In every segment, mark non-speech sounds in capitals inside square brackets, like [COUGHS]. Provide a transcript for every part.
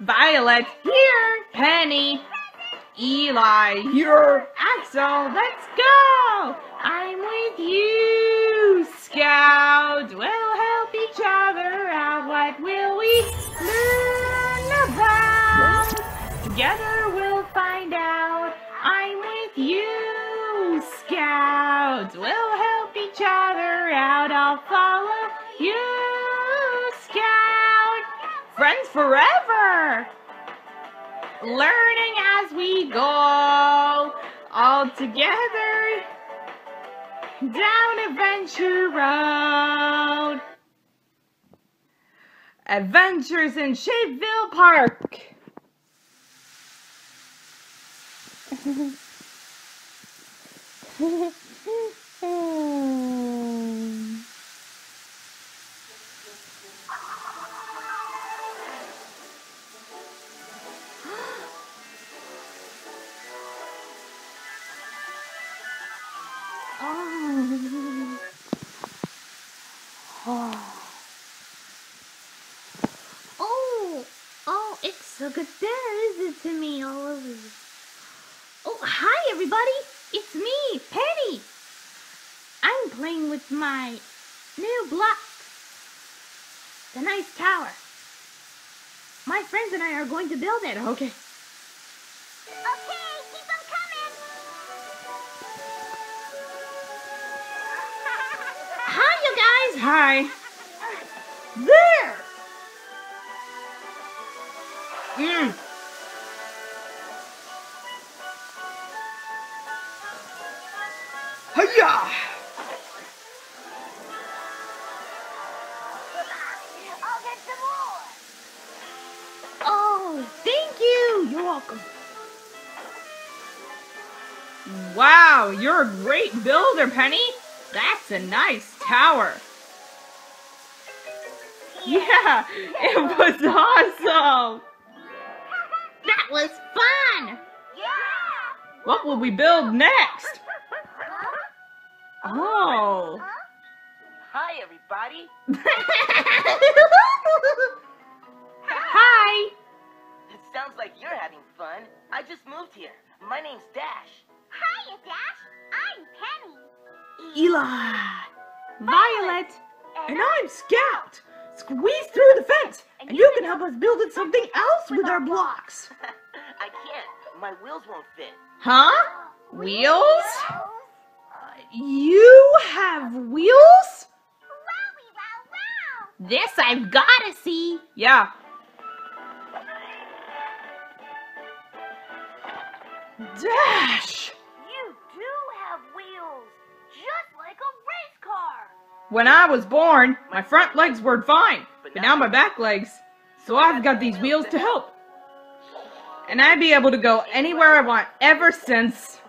Violet, here. Penny, Eli, here. Axel, let's go. I'm with you, Scout. We'll help each other out. What will we learn about? Together we'll find out. I'm with you, Scout. We'll help each other out. I'll follow you. Friends forever. Learning as we go. All together down Adventure Road. Adventures in Shapeville Park. [LAUGHS] there, is it, to me all over? Oh, hi, everybody. It's me, Penny. I'm playing with my new blocks. The nice tower. My friends and I are going to build it. Okay. Okay, keep them coming. Hi, you guys. Hi. There. Mm. Hiya! I'll get some more. Oh, thank you. You're welcome. Wow, you're a great builder, Penny. That's a nice tower. Yeah, [LAUGHS] it was awesome. That was fun. Yeah. What will we build next? Oh. Hi, everybody. [LAUGHS] Hi. It sounds like you're having fun. I just moved here. My name's Dash. Hiya, Dash. I'm Penny. Eli. Violet. And I'm Scout. Squeeze through the fence, and you can help us build it something else with our blocks. [LAUGHS] I can't. My wheels won't fit. Huh? Wheels? You have wheels? Wowie, wow, wow. This I've got to see. Yeah. Dash! When I was born, my front legs were fine, but now my back legs. So I've got these wheels to help. And I'd be able to go anywhere I want ever since.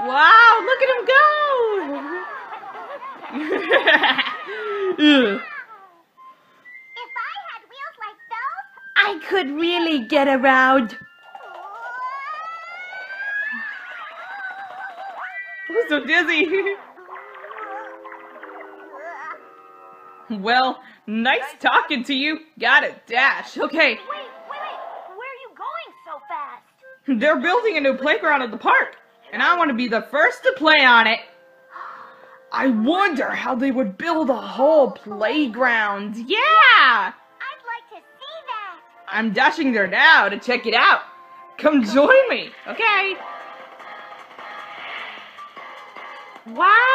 Wow, look at him go! [LAUGHS] I had wheels like those, I could really get around. [LAUGHS] I'm so dizzy. Well, nice talking to you. Got it, Dash. Okay, wait, wait, wait. Where are you going so fast? they're building a new playground at the park, and I want to be the first to play on it. I wonder how they would build a whole playground. Yeah! I'd like to see that. I'm dashing there now to check it out. Come join me, okay? Wow!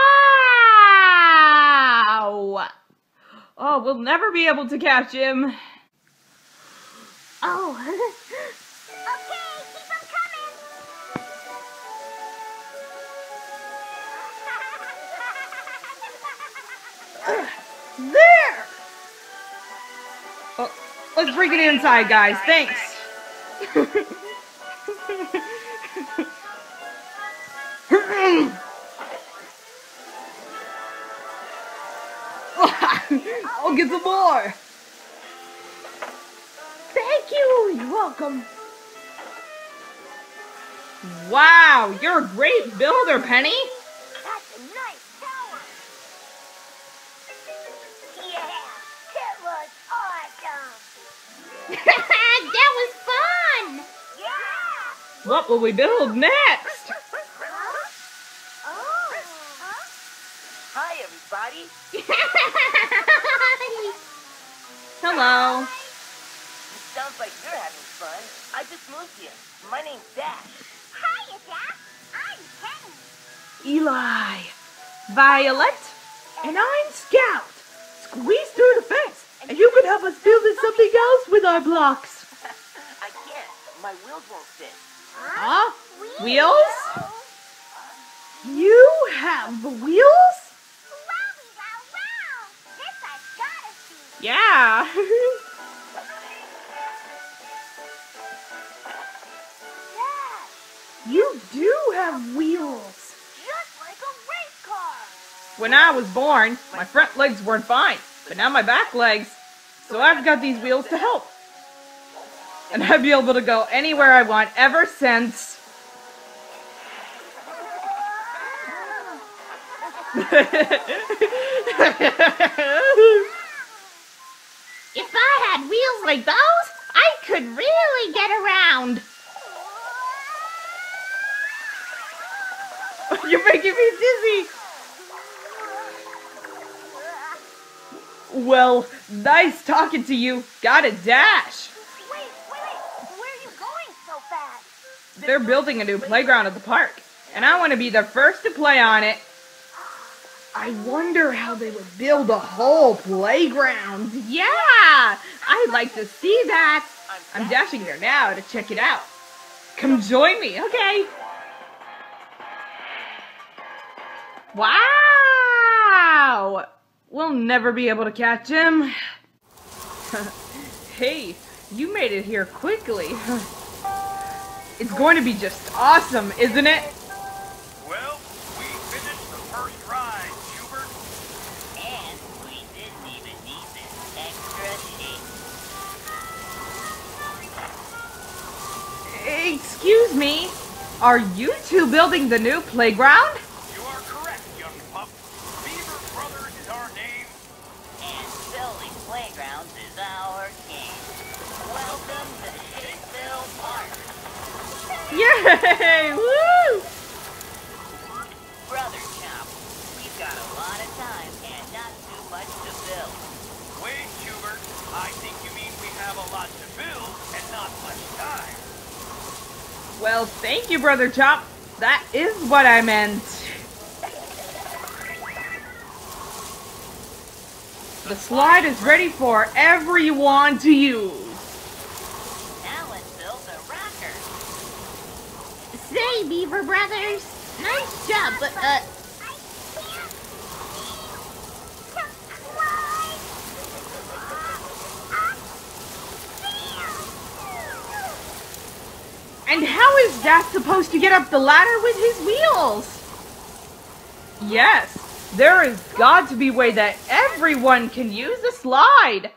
Oh, we'll never be able to catch him. Oh, [LAUGHS] Okay, keep them coming. [LAUGHS] There! Oh, let's bring it inside, guys. Thanks. [LAUGHS] [LAUGHS] I'll get some more. Thank you. You're welcome. Wow, you're a great builder, Penny. That's a nice tower. Yeah, that was awesome. [LAUGHS] that was fun. Yeah. What will we build next? Everybody. [LAUGHS] Hello. Sounds like you're having fun. I just moved here. My name's Dash. Hiya, Dash. I'm Penny. Eli, Violet, and I'm Scout. Squeeze through the fence, and you can help us build something else with our blocks. [LAUGHS] I can't. My wheels won't fit. Huh? Wheels? You have wheels? Yeah. Yeah, [LAUGHS] you do have wheels. just like a race car. When I was born, my front legs weren't fine, but now my back legs, so I've got these wheels to help. And I'll be able to go anywhere I want ever since. [LAUGHS] [LAUGHS] If I had wheels like those, I could really get around. [LAUGHS] You're making me dizzy. Well, nice talking to you. Got a dash. Wait, wait, wait. Where are you going so fast? They're building a new playground at the park, and I want to be the first to play on it. I wonder how they would build a whole playground. Yeah, I'd like to see that. I'm dashing there now to check it out. Come join me, okay? Wow! We'll never be able to catch him. [LAUGHS] hey, you made it here quickly. [LAUGHS] It's going to be just awesome, isn't it? Excuse me, are you two building the new playground? You are correct, young pup. Beaver Brothers is our name. And building playgrounds is our game. Welcome to Shapeville Park. Yay! Woo! Brother Chomp, we've got a lot of time and not too much to build. Wait, Hubert. I think you mean we have a lot to build and not much time. Well, thank you, Brother Chomp. That is what I meant. The slide is ready for everyone to use. Now let's build the rocker. Say, Beaver Brothers, nice job, but, uh, I can't seem to climb upstairs. And how is that supposed to get up the ladder with his wheels? Yes, there has got to be a way that everyone can use the slide.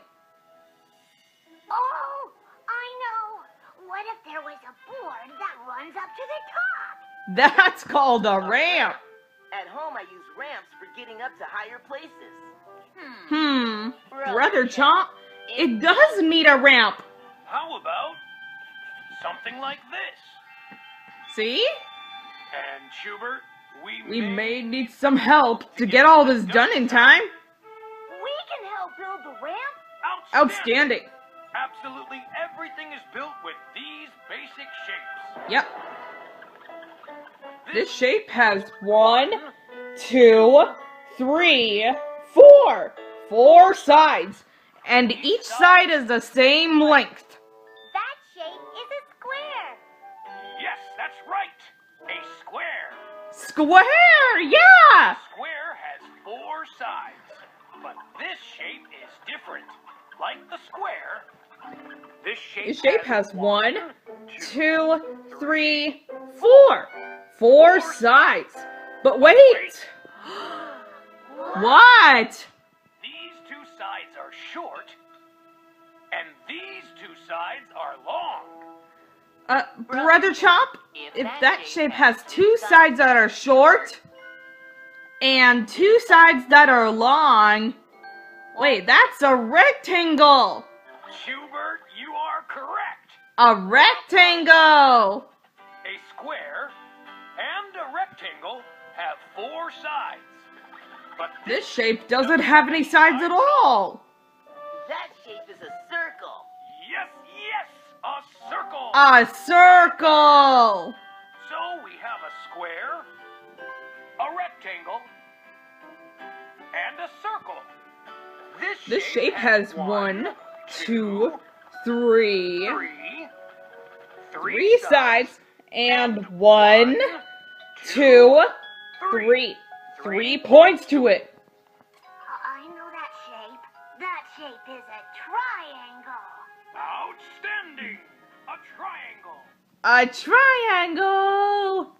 Oh, I know. What if there was a board that runs up to the top? That's called a ramp. At home, I use ramps for getting up to higher places. Hmm, Brother Chomp, it does need a ramp. How about something like this? See? And Schubert, we, We may need some help to get all this done in time. We can help build the ramp. Outstanding. Absolutely everything is built with these basic shapes. Yep. This shape has one, two, three, four. Four sides. And each side is the same length. Square, yeah! Square has four sides, but this shape is different. Like the square, this shape, This shape has one, two, three, four. Four sides. But wait! [GASPS] What? These two sides are short, and these two sides are long. Uh, Brother Chomp, if that shape has two sides that are short and two sides that are long, wait, that's a rectangle. Hubert, you are correct. A rectangle. A square and a rectangle have four sides. But This shape doesn't have any sides at all. Circle. A circle. So we have a square, a rectangle, and a circle. This, This shape has one, two, three, three, three sides, and one, two, three. Three points to it. A triangle.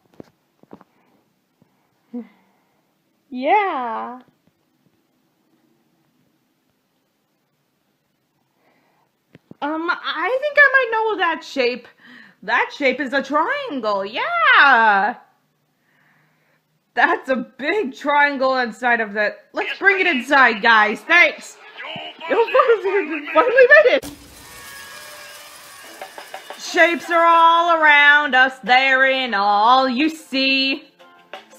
Yeah. Um, I think I might know that shape. That shape is a triangle. Yeah. That's a big triangle inside of that. Let's bring it inside, guys. Thanks. You finally made it. Shapes are all around us, they're in all you see.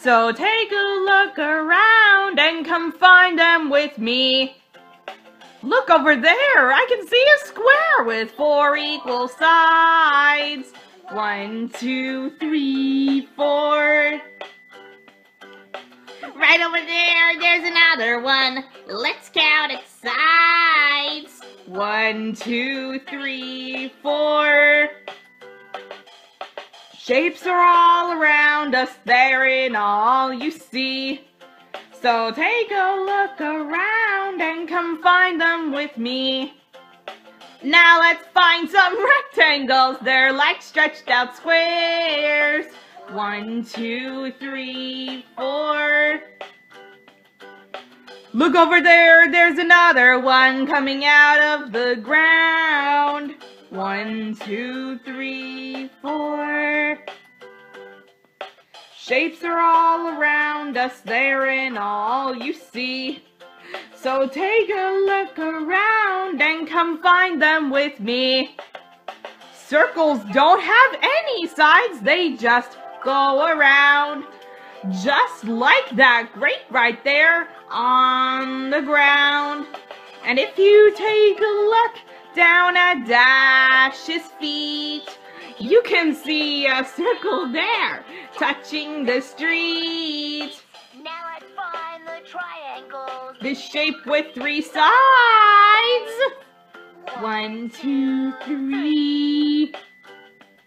So take a look around and come find them with me. Look over there, I can see a square with four equal sides. One, two, three, four. Right over there, there's another one. Let's count its sides. One, two, three, four. Shapes are all around us, they're in all you see. So take a look around and come find them with me. Now let's find some [LAUGHS] rectangles, they're like stretched out squares. One, two, three, four. Look over there, there's another one coming out of the ground. One, two, three, four. Shapes are all around us, they're in all you see. So take a look around and come find them with me. Circles don't have any sides, they just go around. Just like that grate right there on the ground. And if you take a look down at Dash's feet, you can see a circle there touching the street. Now let's find the triangles. This shape with three sides. One, two, three.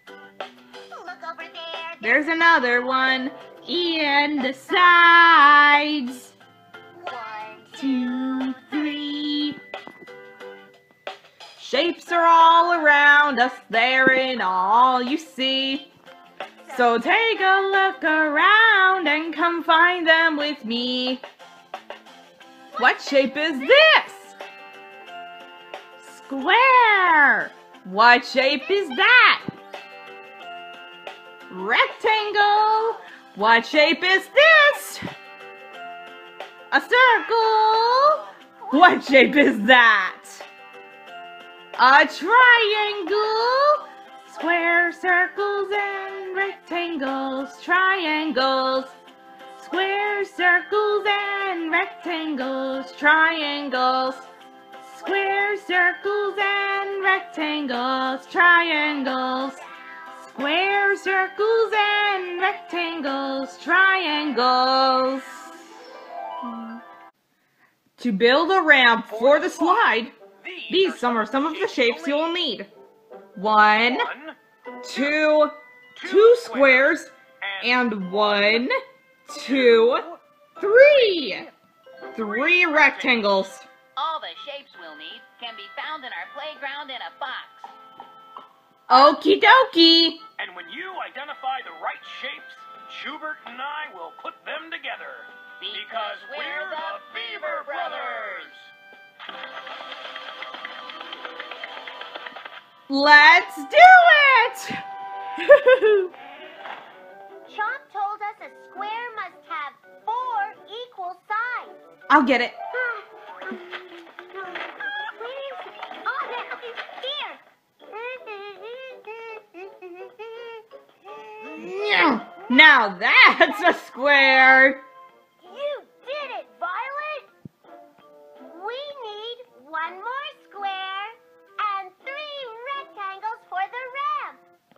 Look over there. There's another one. And the sides. Two, three. Shapes are all around us, they're in all you see. So take a look around and come find them with me. What shape is this? Square. What shape is that? Rectangle. What shape is this? A circle. What shape is that? A triangle. Square, circles, and rectangles. Triangles. Square, circles, and rectangles. Triangles. Square, circles, and rectangles. Triangles. Square, circles, and rectangles. Triangles. To build a ramp for the slide, these some are some of the shapes you'll need. One, two, two squares, and one, two, three. Three rectangles. All the shapes we'll need can be found in our playground in a box. Okie dokie. And when you identify the right shapes, Schubert and I will put them together. Because we're the Beaver Brothers! Let's do it! [LAUGHS] Chomp told us a square must have four equal sides. I'll get it. Where is it? Oh, there, it's here. Now that's a square.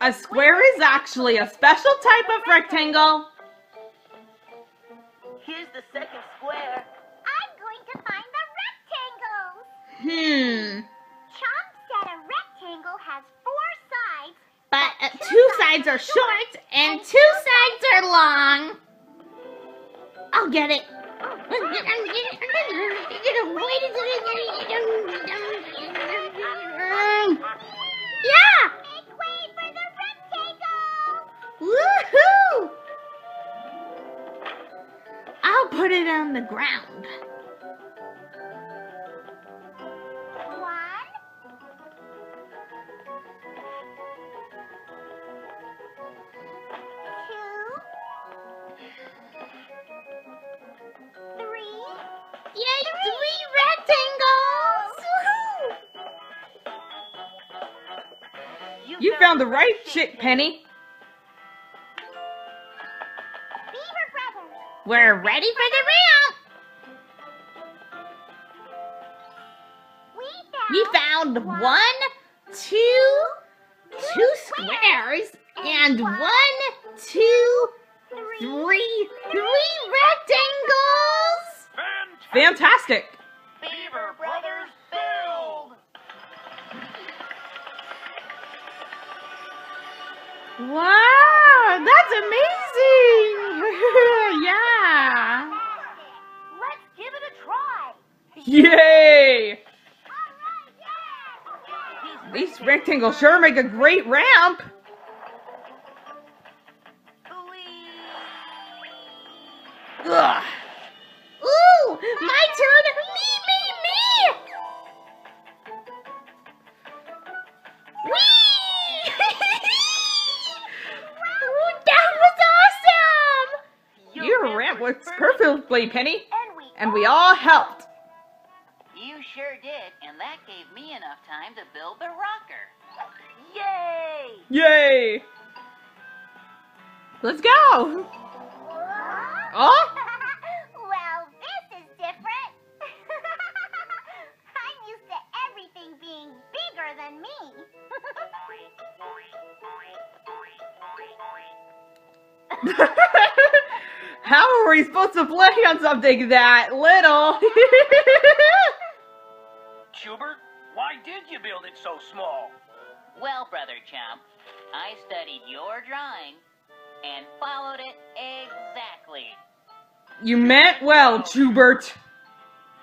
A square is actually a special type of rectangle. Here's the second square. I'm going to find the rectangles. Hmm. Chomp said a rectangle has four sides. But uh, two sides are short and two sides are long. I'll get it. Yeah! [LAUGHS] Woohoo! I'll put it on the ground. One. Yay, three rectangles! You found the right shit, Penny. We're ready for the ramp. These rectangles sure make a great ramp. Ugh. Ooh, my turn. Me, me, me. Whee! That [LAUGHS] was awesome. Your ramp works perfectly, Penny. And we And we all helped. You sure did, and that gave me enough time to build the rocker. Yay! Yay. Let's go. Oh, well, this is different. [LAUGHS] I'm used to everything being bigger than me. [LAUGHS] how are we supposed to play on something that little? [LAUGHS] Schubert, why did you build it so small? Well, Brother Chomp, I studied your drawing and followed it exactly. you meant well, Chubert.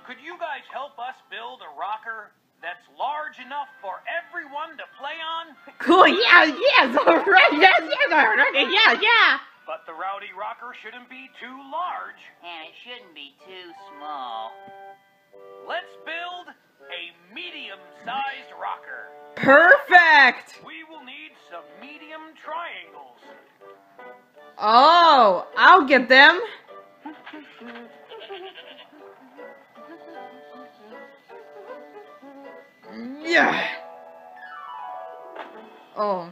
Could you guys help us build a rocker that's large enough for everyone to play on? Cool. Yeah. Yes. All right. Yes. Yes. All right. Yeah. Yeah. But the rowdy rocker shouldn't be too large. And it shouldn't be too small. Let's build a medium-sized rocker. Perfect. I'll get them. Yeah. Oh.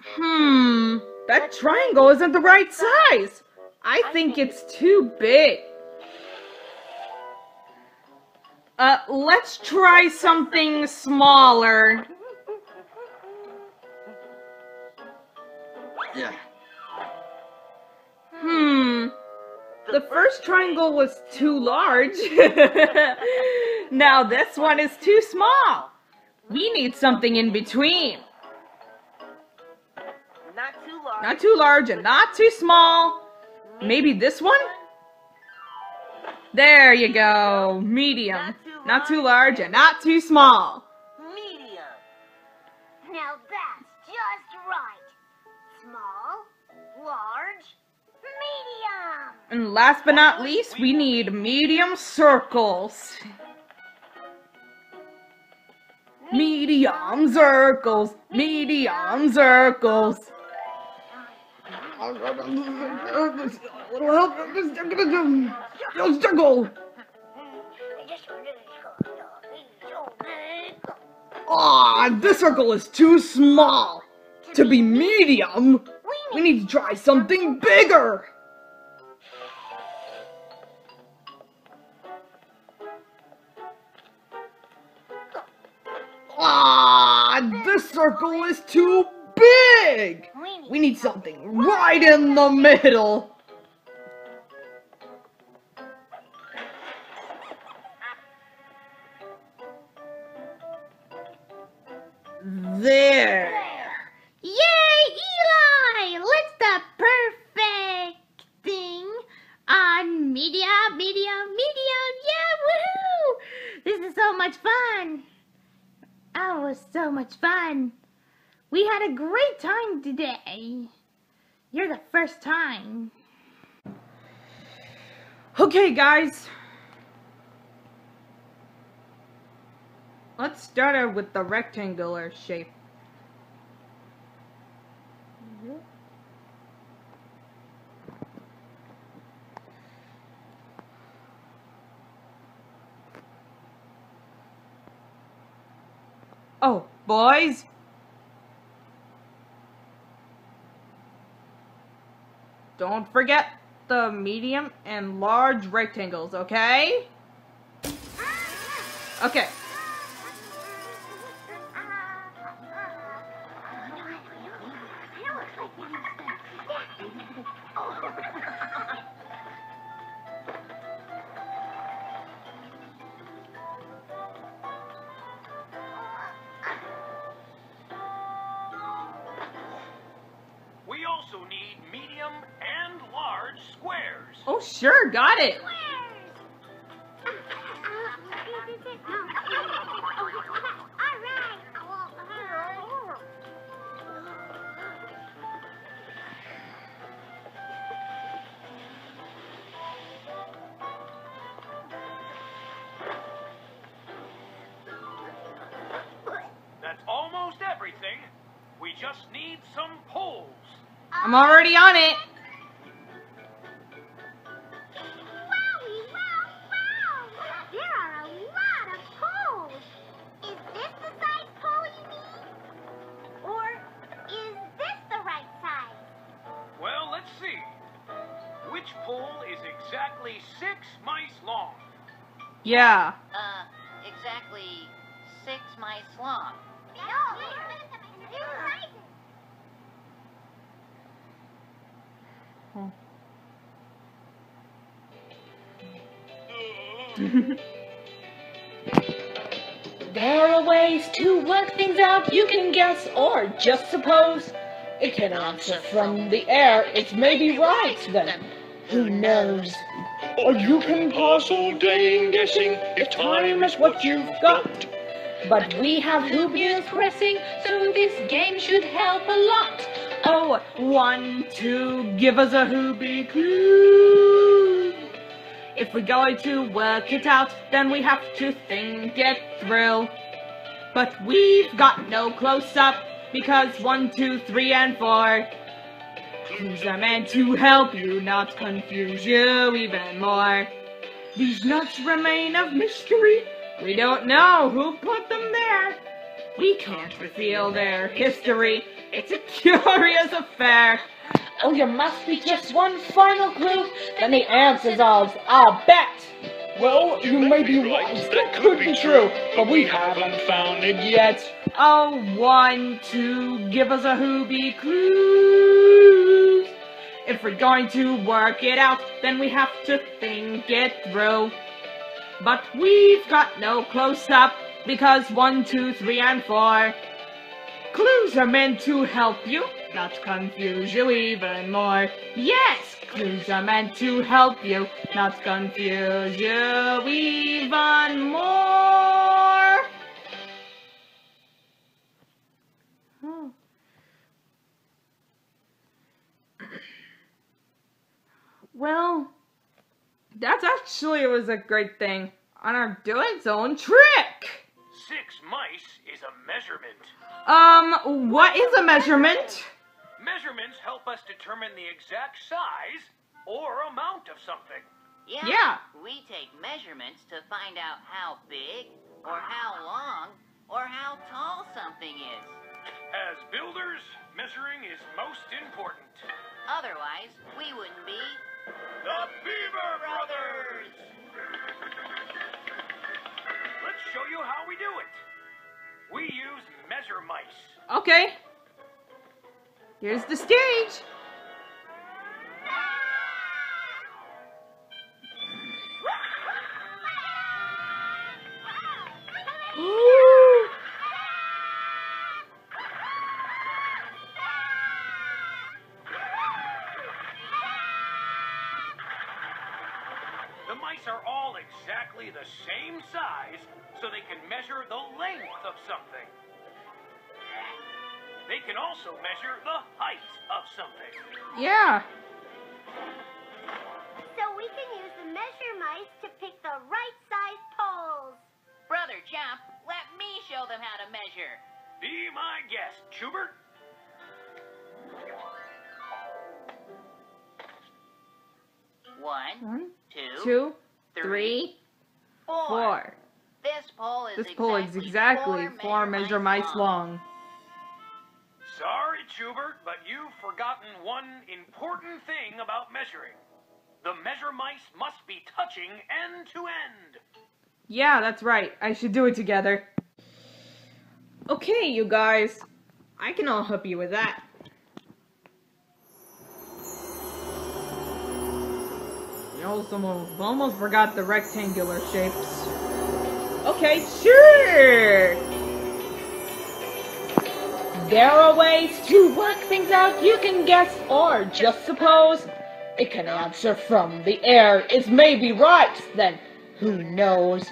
Hmm. That triangle isn't the right size. I think it's too big. Uh, let's try something smaller. First triangle was too large. [LAUGHS] now this one is too small. We need something in between. Not too large. Not too large and not too small. Maybe this one? There you go. Medium. Not too large and not too small. And last but not least, we need medium circles. Medium circles. Medium circles. Little help. Aw, this circle is too small. to be medium? We need to try something bigger. Circle is too big. We need something right in the middle. Okay, guys. Let's start out with the rectangular shape. Oh, boys. Don't forget the medium and large rectangles, okay? Okay. Yeah. Uh, exactly six mice long. No, [LAUGHS] two. There are ways to work things out, you can guess or just suppose. It can answer from the air, it's maybe right then. Who knows? Or you can pass all day in guessing if time is what you've got. But we have Whobians pressing, so this game should help a lot. Oh, one, two, give us a hoobie clue. If we're going to work it out, then we have to think it through. But we've got no close up, because one, two, three, and four. Clues are meant to help you, not confuse you even more. These nuts remain of mystery. We don't know who put them there. We can't reveal their history. It's a curious affair. Oh, there must be just one final clue, then the answer's ours, I'll bet. Well, you may be right, that could be true, but we haven't found it yet. Oh, one, two, give us a hoobie clues. If we're going to work it out, then we have to think it through. But we've got no close up, because one, two, three, and four. Clues are meant to help you, not confuse you even more. Yes, clues are meant to help you, not confuse you even more. Well, that's actually was a great thing on our do its own trick. Six mice is a measurement. Um, what is a measurement? Measurements help us determine the exact size or amount of something. Yeah. Yeah. We take measurements to find out how big, or how long, or how tall something is. As builders, measuring is most important. Otherwise, we wouldn't be. The Beaver Brothers! Let's show you how we do it. We use measure mice. Okay. Here's the stage. [LAUGHS] Ooh. Can also measure the height of something. Yeah. So we can use the measure mice to pick the right size poles. Brother Chomp, let me show them how to measure. Be my guest, Schubert. One, One, two, two, three, three, four. four. This pole is This pole is exactly four measure mice long. Sorry, Schubert, but you've forgotten one important thing about measuring. The measure mice must be touching end to end. Yeah, that's right. I should do it together. Okay, you guys. I can all help you with that. You also almost- almost forgot the rectangular shapes. Okay, sure! There are ways to work things out you can guess or just suppose. It can answer from the air is maybe right, then who knows?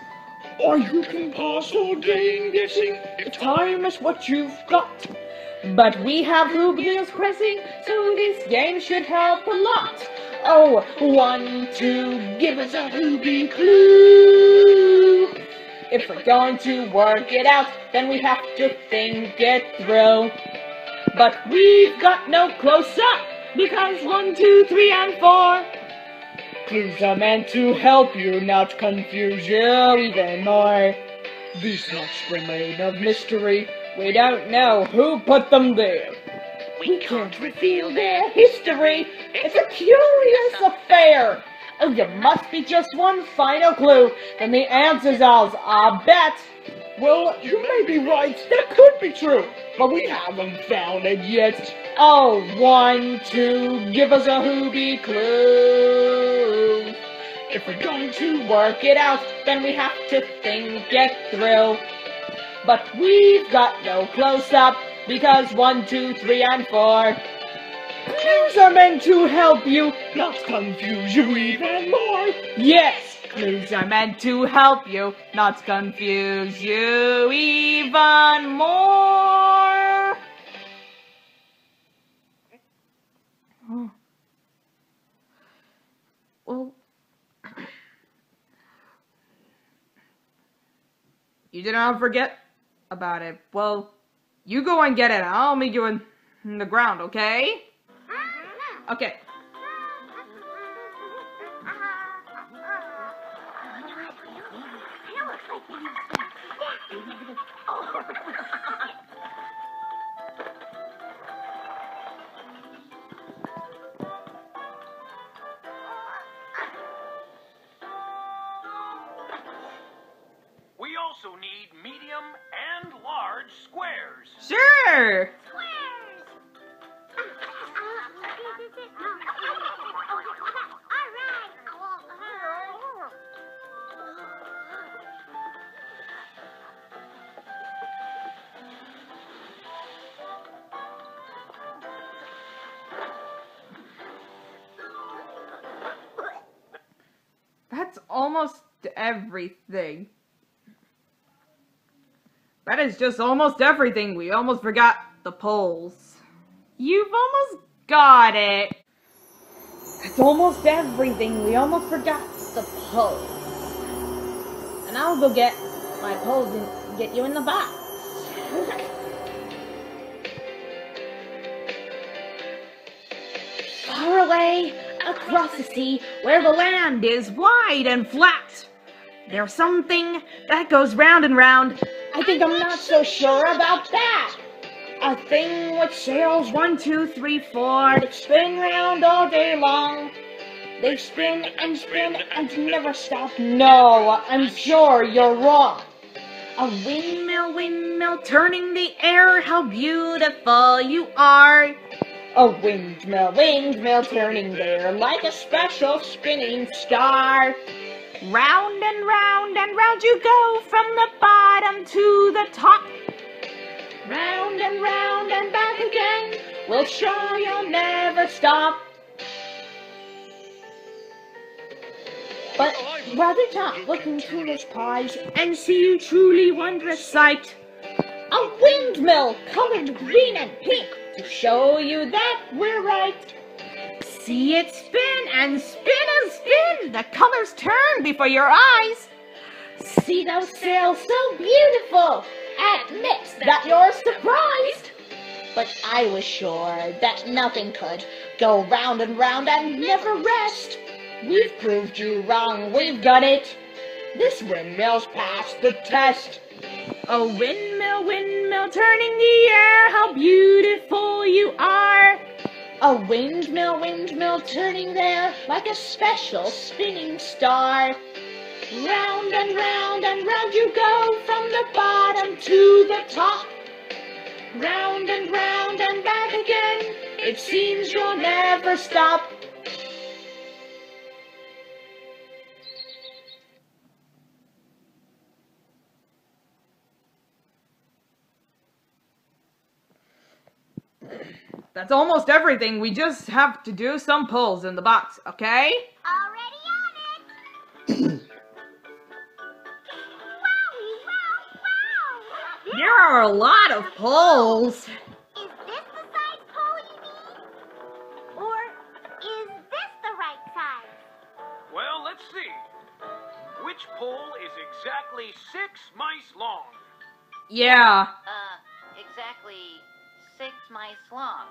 Or you can pass all day in guessing if time is what you've got. But we have Rubius pressing, so this game should help a lot. Oh, one, two, give us a Ruby clue. If we're going to work it out, then we have to think it through. But we've got no close up, because one, two, three, and four. Clues are meant to help you, not confuse you even more. These nuts remain of mystery. We don't know who put them there. We can't reveal their history. It's a curious affair. Oh, you must be just one final clue. Then the answer's ours, I bet. Well, you may be right. That could be true. But we haven't found it yet. Oh, one, two, give us a hoobie clue. If we're going to work it out, then we have to think it through. But we've got no close up because one, two, three, and four. Clues are meant to help you, not confuse you even more. Yes, clues are meant to help you, not confuse you even more. Oh. Well, you did not forget about it. Well, you go and get it. I'll meet you in the ground, okay? Okay. Everything. That is just almost everything. We almost forgot the poles. You've almost got it. That's almost everything. We almost forgot the poles. And I'll go get my poles and get you in the box. Far away across the sea where the land is wide and flat. There's something that goes round and round. I think I'm not so sure about that. A thing with sails one, two, three, four that spin round all day long. They spin and spin and never stop. No, I'm sure you're wrong. A windmill, windmill, turning the air, how beautiful you are. A windmill, windmill turning there like a special spinning star. Round and round and round you go from the bottom to the top. Round and round and back again. We'll show you'll never stop. But rather Tom, look into his pies And see a truly wondrous sight. a windmill colored green and pink to show you that we're right. See it spin and spin and spin. The colors turn before your eyes. See those sails so beautiful. Admit that you're surprised. But I was sure that nothing could go round and round and never rest. We've proved you wrong, we've done it. This windmill's passed the test. A windmill, windmill, turning the air, how beautiful you are. A windmill, windmill turning there like a special spinning star. Round and round and round you go from the bottom to the top. Round and round and back again. It seems you'll never stop. That's almost everything. We just have to do some pulls in the box, okay? Already on it. Wowie, wow, wow. There are a lot of pulls. Is this the size pole you need? Or is this the right size? Well, let's see. Which pole is exactly six mice long? Yeah. Uh, exactly six mice long.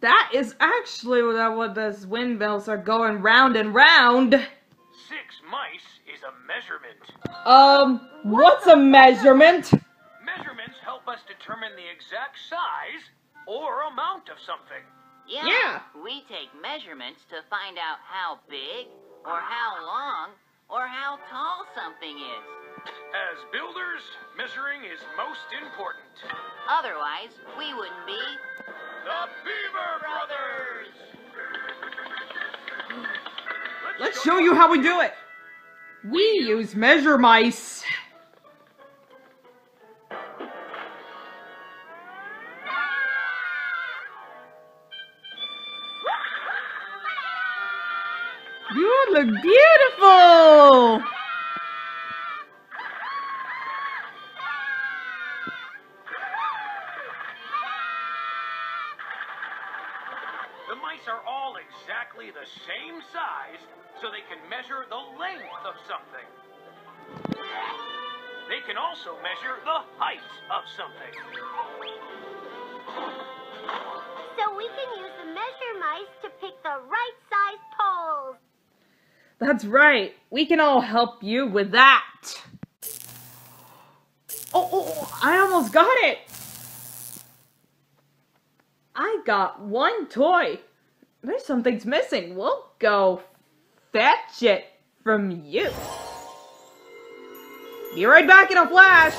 That is actually what, what those windmills are going round and round. Six mice is a measurement. Um, what's a measurement? Measurements help us determine the exact size or amount of something. Yeah. Yeah. We take measurements to find out how big, or how long, or how tall something is. As builders, measuring is most important. Otherwise, we wouldn't be. The Beaver Brothers! Let's show you how we do it. We use measure mice. You look beautiful. That's right. We can all help you with that. Oh, oh, oh, I almost got it. I got one toy. There's something's missing. We'll go fetch it from you. Be right back in a flash.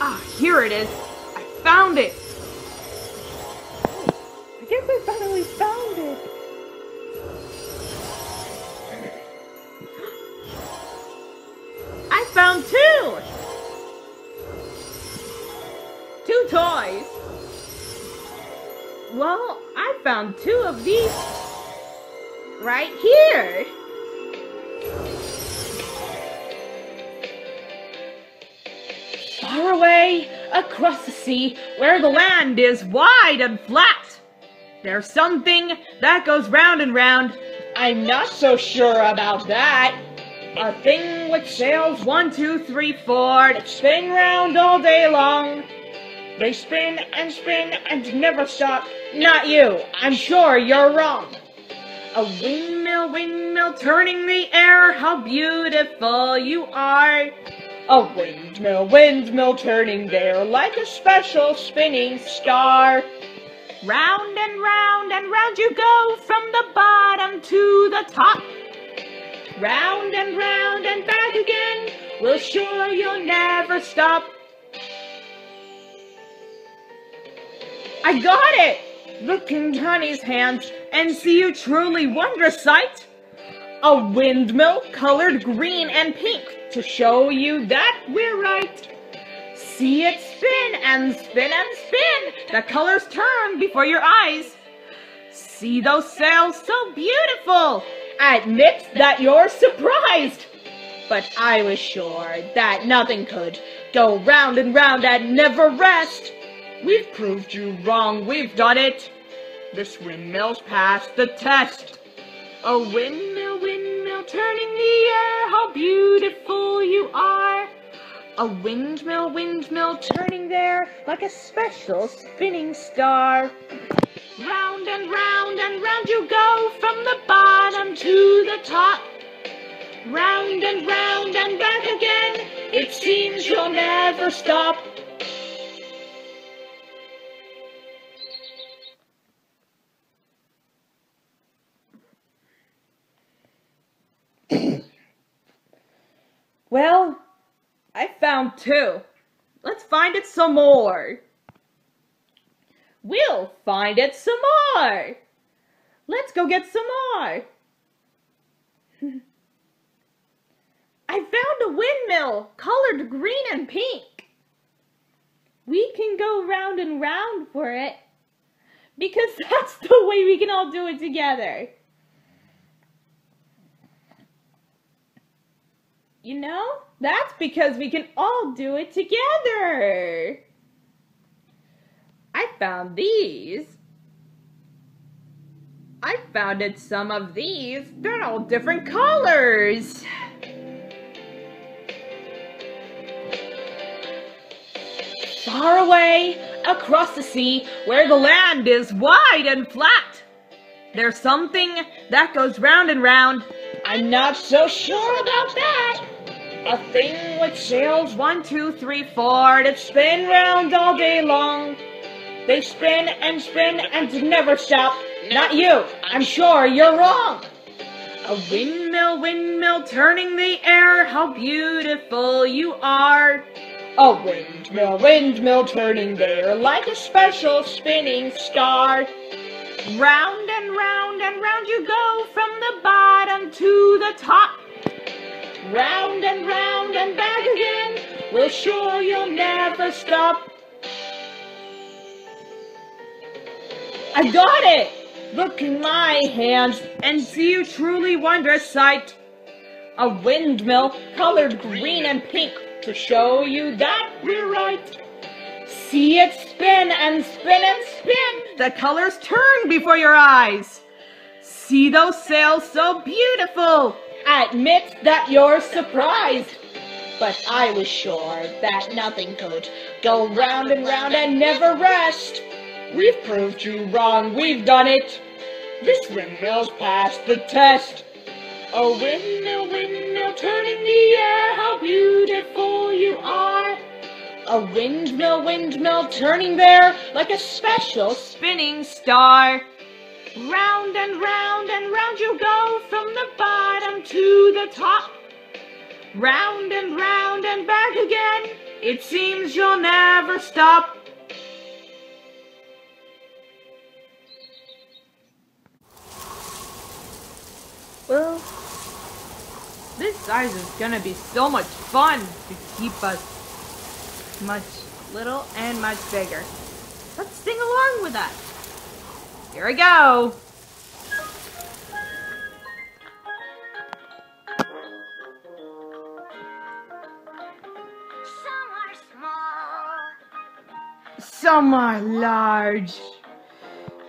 Ah, here it is. I found it. I finally found it. I found two! Two toys. Well, I found two of these right here. Far away across the sea, where the land is wide and flat, there's something that goes round and round. I'm not so sure about that. A thing with sails one, two, three, four. That spin round all day long. They spin and spin and never stop. Not you. I'm sure you're wrong. A windmill, windmill, turning the air, how beautiful you are. A windmill, windmill, turning there like a special spinning star. Round and round and round you go from the bottom to the top. Round and round and back again, we're sure you'll never stop. I got it! Look in Johnny's hands and see a truly wondrous sight. A windmill colored green and pink to show you that we're right. See it spin and spin and spin. The colors turn before your eyes. See those sails so beautiful. Admit that you're surprised. But I was sure that nothing could go round and round and never rest. We've proved you wrong, we've done it. This windmill's passed the test. A windmill, windmill, turning the air, how beautiful you are. A windmill, windmill, turning there like a special spinning star. Round and round and round you go from the bottom to the top. Round and round and back again, it seems you'll never stop. [COUGHS] Well, I found two. Let's find it some more. We'll find it some more. Let's go get some more. [LAUGHS] I found a windmill colored green and pink. We can go round and round for it because [LAUGHS] that's the way we can all do it together. You know, that's because we can all do it together. I found these. I found it some of these. They're all different colors. Far away, across the sea, where the land is wide and flat, there's something that goes round and round. I'm not so sure about that. A thing with sails, one, two, three, four, that spin round all day long. They spin and spin and never stop. Not you. I'm sure you're wrong. A windmill, windmill, turning the air. How beautiful you are. A windmill, windmill, turning there like a special spinning star. Round and round and round you go from the bottom to the top. Round and round and back again. We're sure you'll never stop. I got it! Look in my hands and see a truly wondrous sight. A windmill colored green and pink to show you that we're right. See it spin and spin and spin. The colors turn before your eyes. See those sails so beautiful. Admit that you're surprised. But I was sure that nothing could go round and round and never rest. We've proved you wrong, we've done it. This windmill's passed the test. A windmill, windmill, turning the air, how beautiful you are. A windmill, windmill, turning there like a special spinning star. Round and round and round you go from the bottom to the top. Round and round and back again, it seems you'll never stop. Well, this size is gonna be so much fun to keep us much little and much bigger. Let's sing along with us. Here we go. Some are small. Some are large.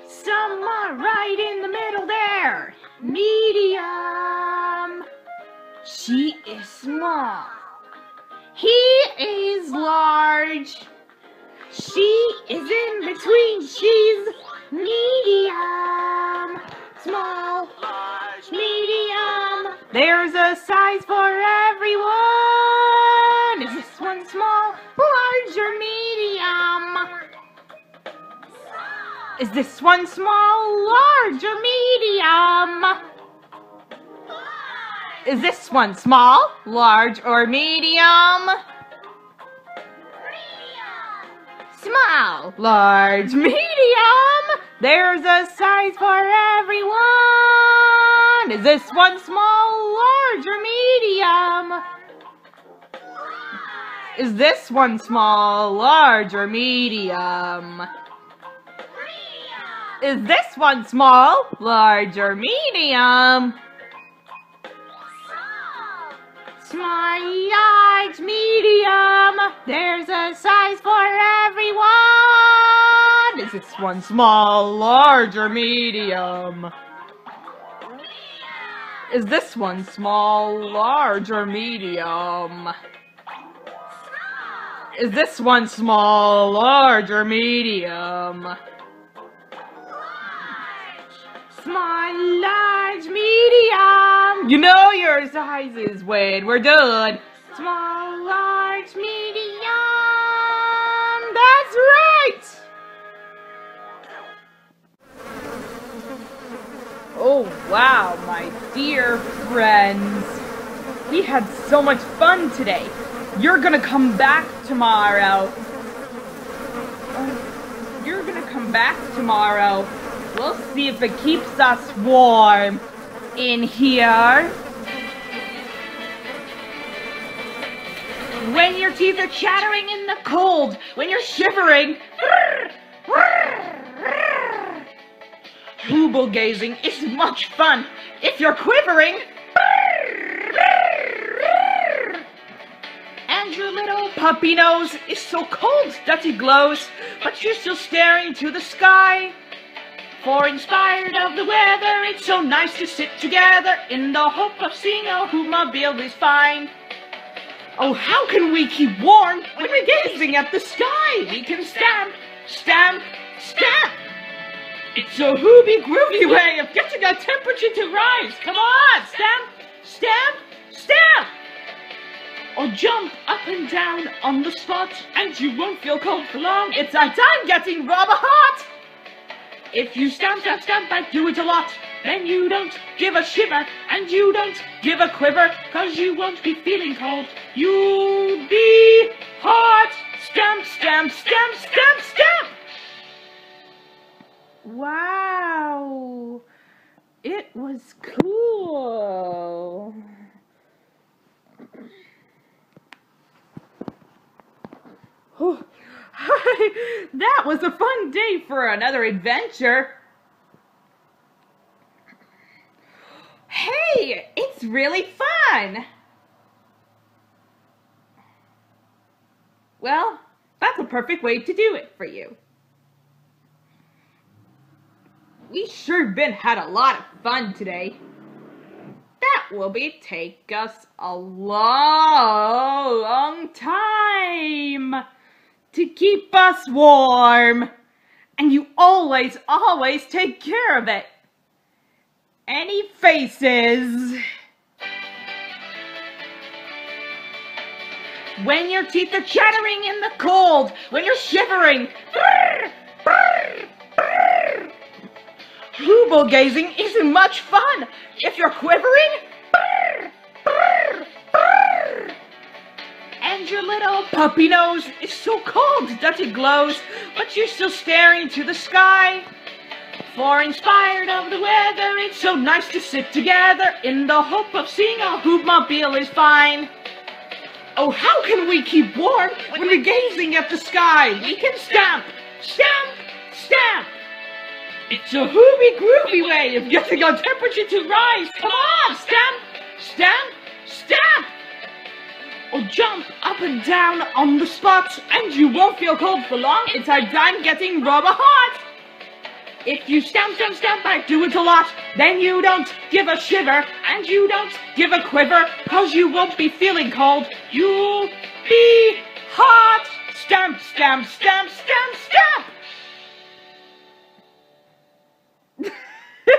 Some are right in the middle there. Medium. She is small. He is large. She is in between. She's medium. Small. Large. Medium. There's a size for everyone. Is this one small, large, or medium? Is this one small, large, or medium? Is this one small, large, or medium? Small, large, medium. There's a size for everyone. Is this one small, large, or medium? Is this one small, large, or medium? Is this one small, large, or medium? Small, large, medium. There's a size for everyone. Is this one small, large, or medium? Is this one small, large, or medium? Is this one small, large, or medium? Small, large, medium. You know your sizes when we're done. Small, large, medium. That's right. Oh, wow, my dear friends. We had so much fun today. You're gonna come back tomorrow. Oh, You're gonna come back tomorrow. We'll see if it keeps us warm in here. When your teeth are chattering in the cold, when you're shivering. Booble gazing is much fun if you're quivering. And your little puppy nose is so cold that it glows, but you're still staring to the sky. For inspired of the weather, it's so nice to sit together in the hope of seeing a Hoopmobile is fine. Oh, how can we keep warm when we're gazing at the sky? We can stamp, stamp, stamp. It's a hooby groovy way of getting our temperature to rise. Come on, stamp, stamp, stamp. Or jump up and down on the spot, and you won't feel cold for long. It's our time getting rubber hot. If you stamp, stamp, stamp, and do it a lot, then you don't give a shiver, and you don't give a quiver, cause you won't be feeling cold. You'll be hot. Stamp, stamp, stamp, stamp, stamp. Wow. It was cool. [LAUGHS] That was a fun day for another adventure. Hey, it's really fun. Well, that's a perfect way to do it for you. We sure been had a lot of fun today. That will be take us a long, time to keep us warm. And you always, always take care of it. Any faces? When your teeth are chattering in the cold, when you're shivering. Brr, brr. Hooble gazing isn't much fun if you're quivering. Brr, brr, brr. And your little puppy nose is so cold that it glows, but you're still staring to the sky. For inspired of the weather, it's so nice to sit together in the hope of seeing a Hoopmobile is fine. Oh, how can we keep warm when we're gazing at the sky? We can stamp, stamp, stamp. It's a hooby groovy way of getting our temperature to rise. Come on, stamp, stamp, stamp. Or jump up and down on the spot, and you won't feel cold for long. It's our time getting rubber hot. If you stamp, stamp, stamp, I do it a lot, then you don't give a shiver, and you don't give a quiver, cause you won't be feeling cold. You'll be hot. Stamp, stamp, stamp, stamp, stamp. [LAUGHS]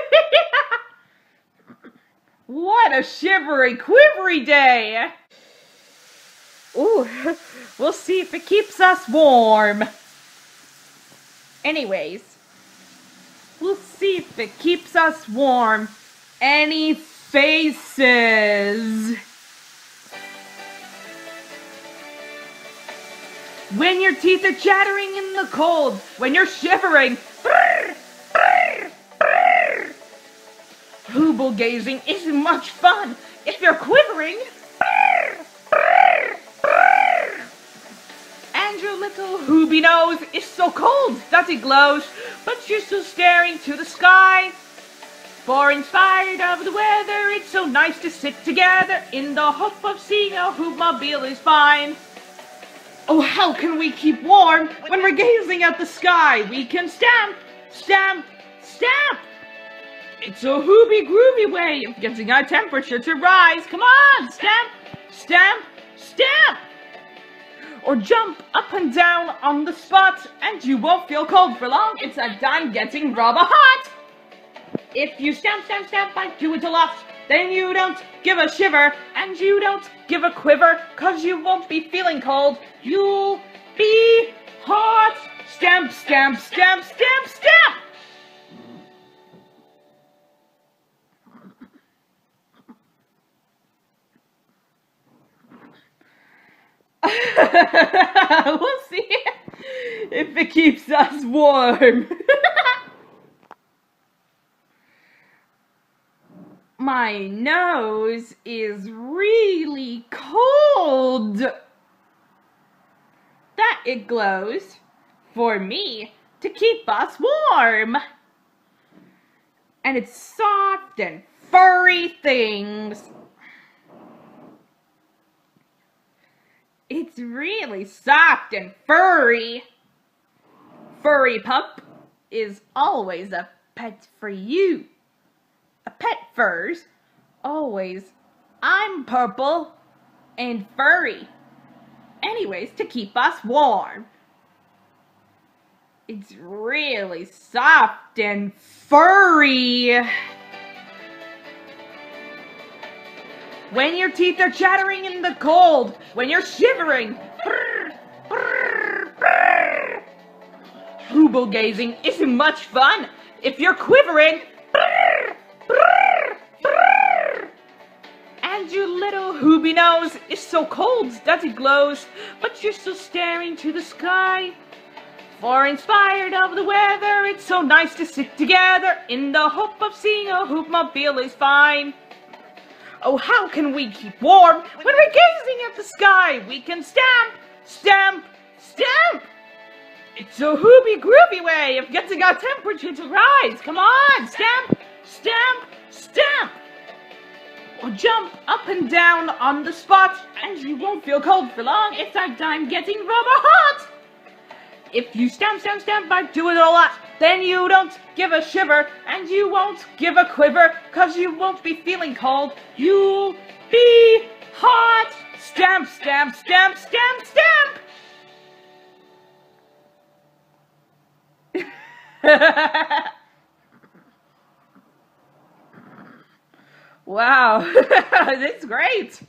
What a shivery, quivery day! Ooh, [LAUGHS] we'll see if it keeps us warm. Anyways, we'll see if it keeps us warm. Any faces? When your teeth are chattering in the cold, when you're shivering, brrr, Hooble gazing isn't much fun if you're quivering. And your little hooby nose is so cold that it glows, but you're still staring to the sky. For in spite of the weather, it's so nice to sit together in the hope of seeing a hoopmobile is fine. Oh, how can we keep warm when we're gazing at the sky? We can stamp, stamp, stamp. It's a hooby groovy way of getting our temperature to rise. Come on, stamp, stamp, stamp. Or jump up and down on the spot and you won't feel cold for long. It's a dime getting rubber hot. If you stamp, stamp, stamp, I do it a lot. Then you don't give a shiver and you don't give a quiver, cause you won't be feeling cold. You'll be hot. Stamp, stamp, stamp, stamp, stamp. [LAUGHS] we'll see if it keeps us warm. [LAUGHS] My nose is really cold. That it glows for me to keep us warm. And it's soft and furry things. It's really soft and furry. Furry pup is always a pet for you. A pet furs, always. I'm purple and furry. Anyways, to keep us warm. It's really soft and furry. When your teeth are chattering in the cold, when you're shivering, brr, brr, brr. Hooble gazing isn't much fun if you're quivering. brr, brr, brr. And your little hooby nose is so cold that it glows, but you're still staring to the sky. For inspired of the weather, it's so nice to sit together in the hope of seeing a hoopmobile is fine. Oh, how can we keep warm when we're gazing at the sky? We can stamp, stamp, stamp. It's a hooby groovy way of getting our temperature to rise. Come on, stamp, stamp, stamp. Or jump up and down on the spot, and you won't feel cold for long. It's that time getting rubber hot. If you stamp, stamp, stamp, I do it a lot, then you don't give a shiver, and you won't give a quiver, cause you won't be feeling cold. You'll be hot. Stamp, stamp, stamp, stamp, stamp. [LAUGHS] wow, [LAUGHS] that's great.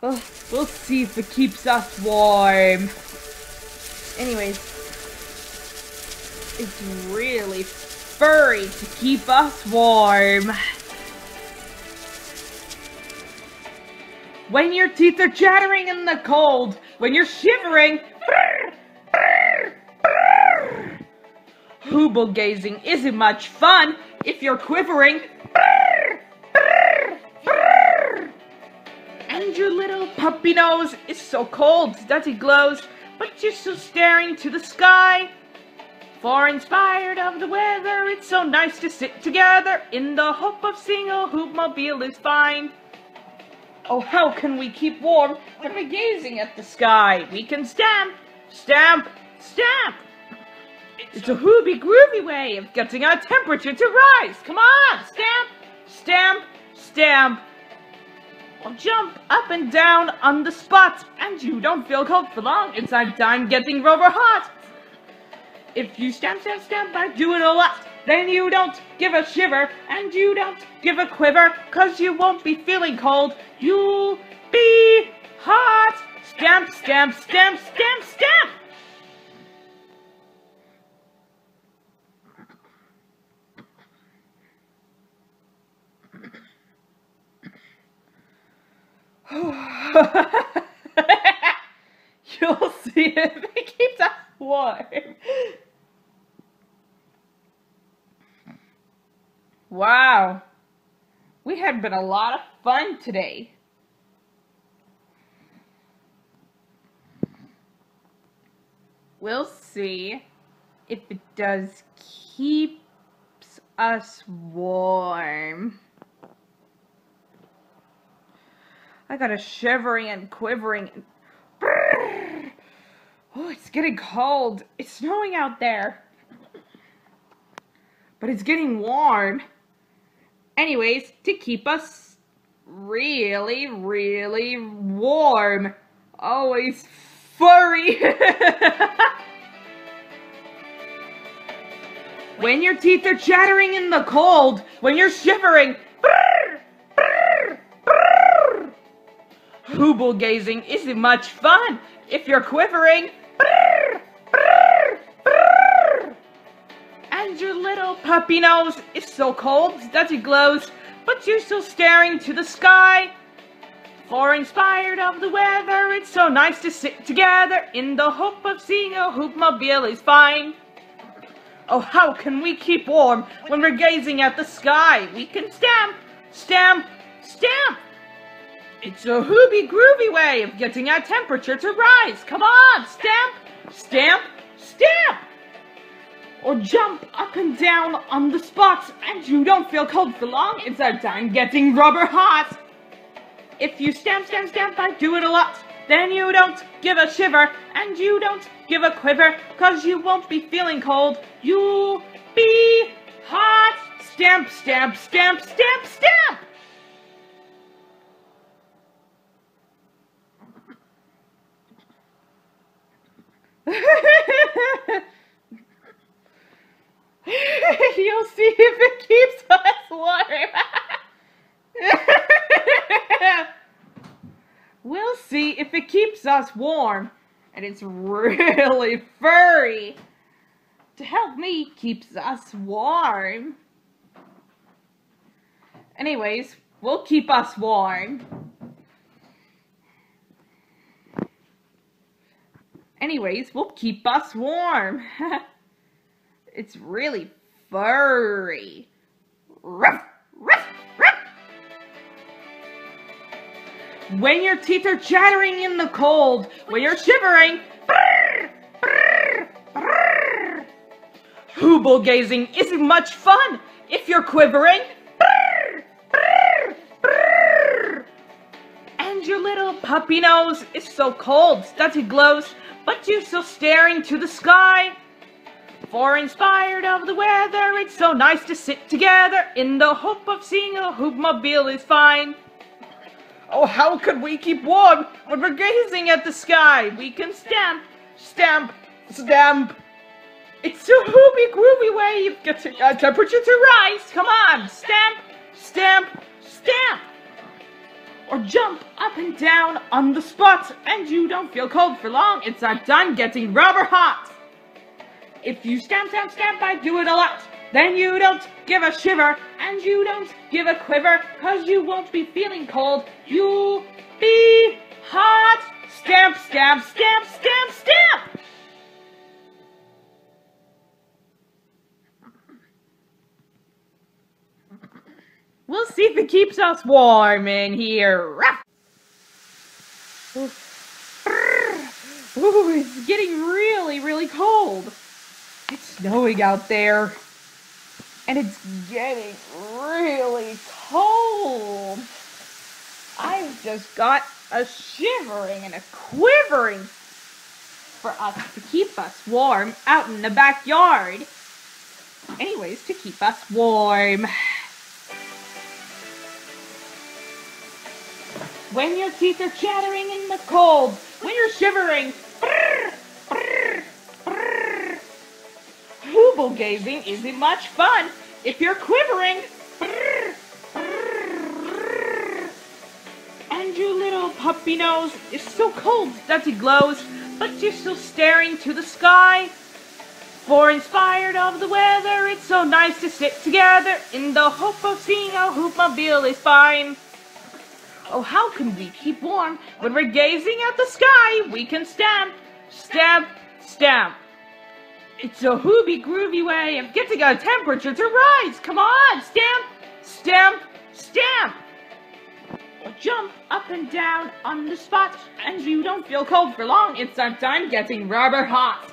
Well, we'll see if it keeps us warm. Anyways, it's really furry to keep us warm. When your teeth are chattering in the cold, when you're shivering. Hooble gazing isn't much fun if you're quivering. And your little puppy nose is so cold that it glows, but you're still staring to the sky. For inspired of the weather, it's so nice to sit together in the hope of seeing a hoopmobile is fine. Oh, how can we keep warm when we're gazing at the sky? We can stamp, stamp, stamp. It's a hooby groovy way of getting our temperature to rise. Come on, stamp, stamp, stamp. Or jump up and down on the spot, and you don't feel cold for long. It's that time getting rubber hot. If you stamp, stamp, stamp, I do it a lot. then you don't give a shiver, and you don't give a quiver, cause you won't be feeling cold. You'll be hot. Stamp, stamp, stamp, stamp, stamp. [LAUGHS] You'll see if it keeps us warm. Wow. We had been a lot of fun today. We'll see if it does keeps us warm. I got a shivering and quivering. [SIGHS] Oh, it's getting cold. It's snowing out there. But it's getting warm. Anyways, to keep us really, really warm. Always furry. [LAUGHS] when your teeth are chattering in the cold, when you're shivering, Hooble gazing isn't much fun if you're quivering. Nose is so cold that it glows, but you're still staring to the sky. For inspired of the weather, it's so nice to sit together in the hope of seeing a hoopmobile is fine. Oh, how can we keep warm when we're gazing at the sky? We can stamp, stamp, stamp. It's a hooby groovy way of getting our temperature to rise. Come on, stamp, stamp, stamp. Or jump up and down on the spot and you don't feel cold for long. It's our time getting rubber hot. If you stamp, stamp, stamp, I do it a lot. Then you don't give a shiver and you don't give a quiver cause you won't be feeling cold. You'll be hot. Stamp, stamp, stamp, stamp, stamp. [LAUGHS] [LAUGHS] You'll see if it keeps us warm. [LAUGHS] we'll see if it keeps us warm. And it's really furry. To help me keeps us warm. Anyways, we'll keep us warm. Anyways, will keep us warm. [LAUGHS] it's really furry. Ruff, ruff, ruff. When your teeth are chattering in the cold, when you're shivering, brrr, brrr, brrr. Gazing isn't much fun if you're quivering. And your little puppy nose is so cold it glows but you're still staring to the sky. For inspired of the weather, it's so nice to sit together in the hope of seeing a hoopmobile is fine. Oh, how could we keep warm when we're gazing at the sky? We can stamp, stamp, stamp. It's a hoopy groovy way of getting temperature to rise. Come on, stamp, stamp, stamp or jump up and down on the spot and you don't feel cold for long. It's not done getting rubber hot. If you stamp, stamp, stamp, I do it a lot. Then you don't give a shiver and you don't give a quiver cause you won't be feeling cold. You'll be hot. Stamp, stamp, stamp, stamp, stamp. We'll see if it keeps us warm in here. Ooh, it's getting really, really cold. It's snowing out there. And it's getting really cold. I've just got a shivering and a quivering for us to keep us warm out in the backyard. Anyways, to keep us warm. When your teeth are chattering in the cold, when you're shivering, brrr. gazing isn't much fun if you're quivering. And your little puppy nose is so cold that it glows, but you're still staring to the sky. For inspired of the weather, it's so nice to sit together in the hope of seeing a hoopmobile is fine. Oh, how can we keep warm when we're gazing at the sky? We can stamp, stamp, stamp. It's a hooby groovy way of getting our temperature to rise. Come on, stamp, stamp, stamp. Or jump up and down on the spot, and you don't feel cold for long. It's our time getting rubber hot.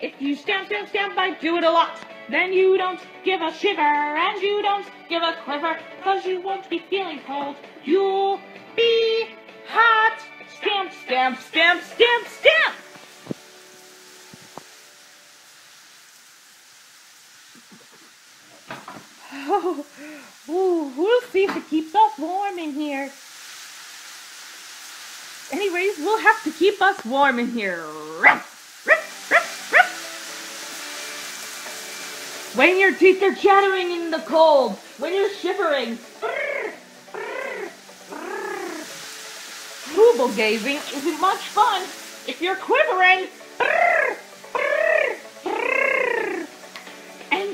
If you stamp, stamp, stamp, I do it a lot. Then you don't give a shiver, and you don't give a quiver, cause you won't be feeling cold. You'll be hot. Stamp, stamp, stamp, stamp, stamp. [LAUGHS] ooh, we'll see if it keeps us warm in here. Anyways, we'll have to keep us warm in here. When your teeth are chattering in the cold, when you're shivering. Hooble gazing isn't much fun if you're quivering.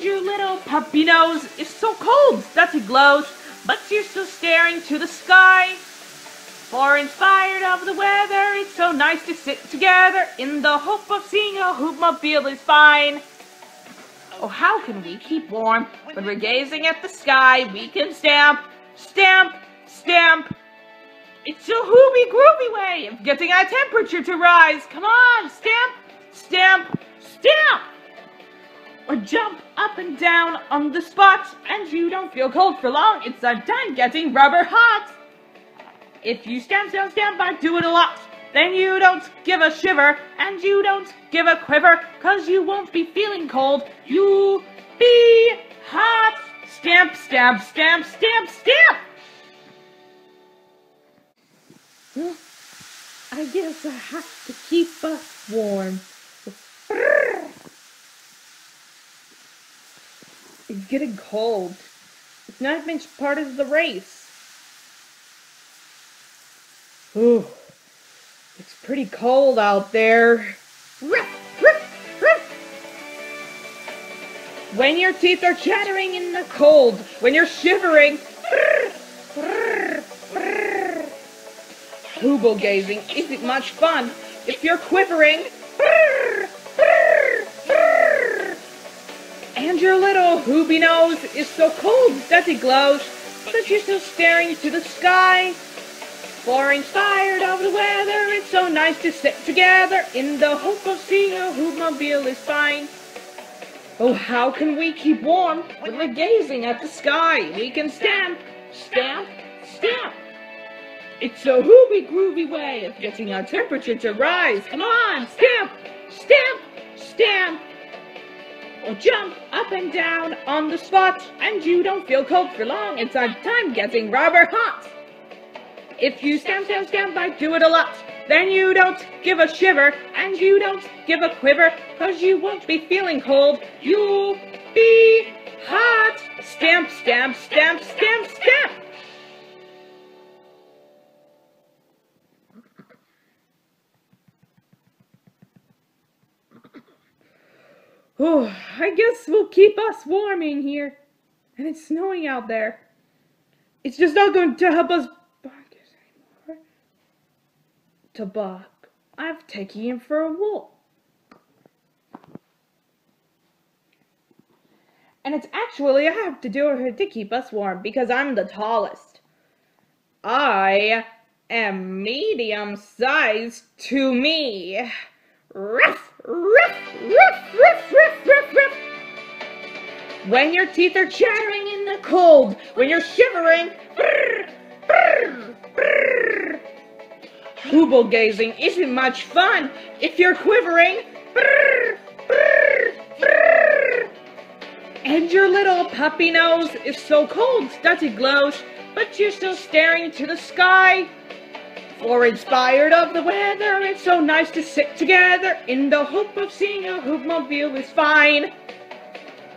Your little puppy nose so cold that it glows, but you're still staring to the sky. For inspired of the weather, it's so nice to sit together in the hope of seeing a hoopmobile is fine. Oh, how can we keep warm when we're gazing at the sky? We can stamp, stamp, stamp. It's a hooby groovy way of getting our temperature to rise. Come on, stamp, stamp, stamp. Or jump up and down on the spot, and you don't feel cold for long. It's our time getting rubber hot. If you stamp, stamp, stamp, I do it a lot. Then you don't give a shiver, and you don't give a quiver, cause you won't be feeling cold. You'll be hot. Stamp, stamp, stamp, stamp, stamp. Well, I guess I have to keep us warm. It's getting cold. It's not much part of the race. Ooh, it's pretty cold out there. When your teeth are chattering in the cold, when you're shivering, hooble gazing isn't much fun if you're quivering. And your little hooby nose is so cold that it glows, but you're still staring to the sky. For inspired of the weather, it's so nice to sit together in the hope of seeing a hoopmobile is fine. Oh, how can we keep warm when we're gazing at the sky? We can stamp, stamp, stamp. It's a hooby groovy way of getting our temperature to rise. Come on, stamp, stamp, stamp. Or jump up and down on the spot, and you don't feel cold for long. It's a time getting rubber hot. If you stamp, stamp, stamp, I do it a lot. Then you don't give a shiver, and you don't give a quiver, cause you won't be feeling cold. You'll be hot. Stamp, stamp, stamp, stamp, stamp. Oh, I guess we'll keep us warm in here. And it's snowing out there. It's just not going to help us bark anymore. To bark, I've taken him for a walk. And it's actually I have to do it to keep us warm because I'm the tallest. I am medium sized to me. Ruff, ruff, ruff, ruff, ruff, ruff, ruff. When your teeth are chattering in the cold, when you're shivering, brr, brr, brr. Gazing isn't much fun if you're quivering. Brr, brr, brr. And your little puppy nose is so cold that it glows, but you're still staring to the sky. For inspired of the weather, it's so nice to sit together in the hope of seeing a hoopmobile is fine.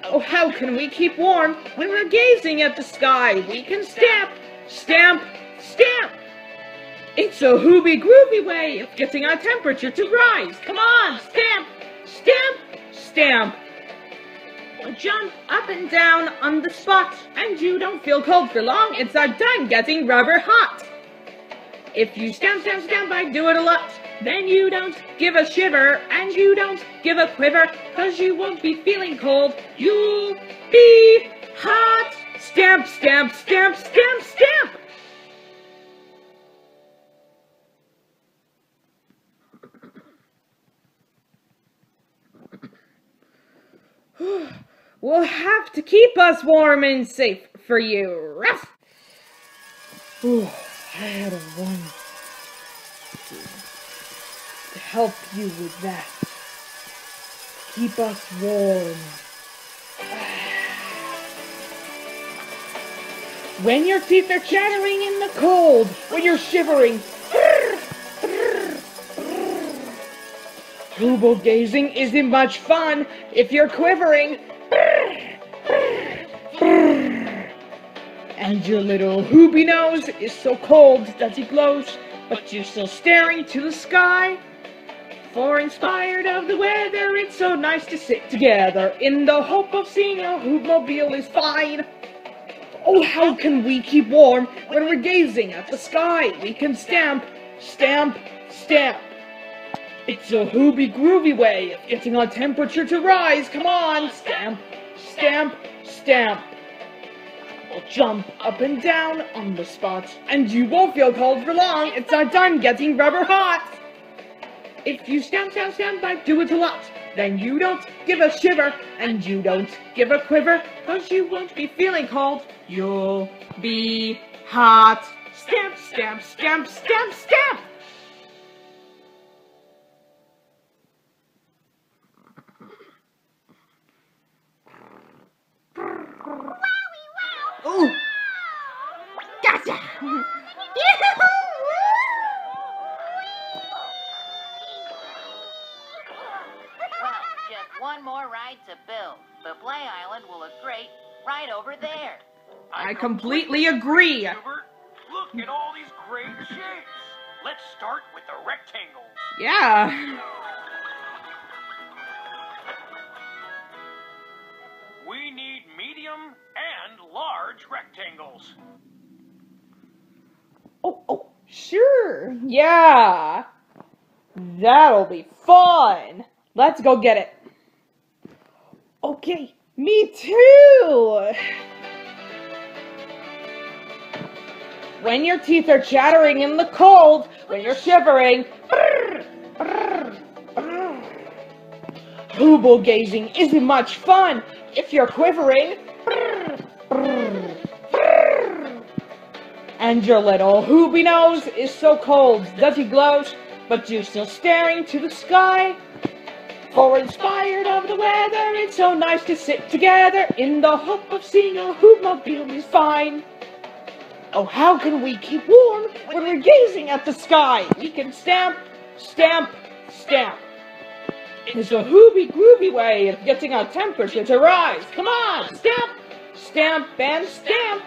Oh, how can we keep warm when we're gazing at the sky? We can stamp, stamp, stamp. It's a hooby groovy way of getting our temperature to rise. Come on, stamp, stamp, stamp. Jump up and down on the spot, and you don't feel cold for long. It's our time getting rubber hot. If you stamp, stamp, stamp, I do it a lot. Then you don't give a shiver, and you don't give a quiver, cause you won't be feeling cold. You'll be hot. Stamp, stamp, stamp, stamp, stamp. [SIGHS] We'll have to keep us warm and safe for you, Ruff. [SIGHS] I had a one to help you with that. Keep us warm. When your teeth are chattering in the cold, when you're shivering, Hooble gazing isn't much fun if you're quivering. And your little hooby nose is so cold that it glows, but you're still staring to the sky. For inspired of the weather, it's so nice to sit together in the hope of seeing a Hoobmobile is fine. Oh, how can we keep warm when we're gazing at the sky? We can stamp, stamp, stamp. It's a hooby groovy way of getting our temperature to rise. Come on, stamp, stamp, stamp. We'll jump up and down on the spot, and you won't feel cold for long. It's our time getting rubber hot. If you stamp, stamp, stamp, I do it a lot. Then you don't give a shiver, and you don't give a quiver, cause you won't be feeling cold. You'll be hot. Stamp, stamp, stamp, stamp, stamp. Ooh. Gotcha. Well, just one more ride to build. The play island will look great right over there. I completely agree. Schubert, look at all these great shapes. Let's start with the rectangles. Yeah. Need medium and large rectangles. Oh, oh, sure. Yeah. That'll be fun. Let's go get it. Okay, me too. When your teeth are chattering in the cold, when you're shivering, Hooble gazing isn't much fun if you're quivering. And your little hooby nose is so cold that he glows, but you're still staring to the sky. For inspired of the weather, it's so nice to sit together in the hope of seeing a Hoobmobile is fine. Oh, how can we keep warm when we're gazing at the sky? We can stamp, stamp, stamp. It's a hooby groovy way of getting our temperature to rise. Come on, stamp, stamp, and stamp.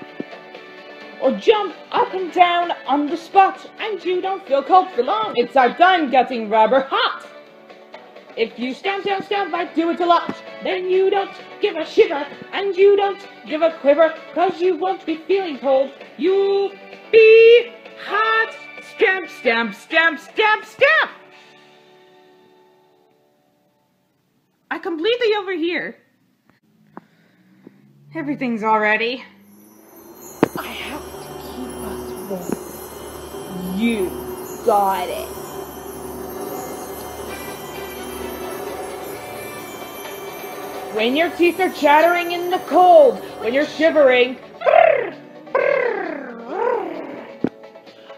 Or jump up and down on the spot, and you don't feel cold for long. It's our time getting rubber hot. If you stamp, stamp, stamp, I do it a lot. Then you don't give a shiver, and you don't give a quiver, cause you won't be feeling cold. You'll be hot. Stamp, stamp, stamp, stamp, stamp. I completely over here. Everything's all ready. I have to keep us warm. You got it. When your teeth are chattering in the cold, when you're shivering,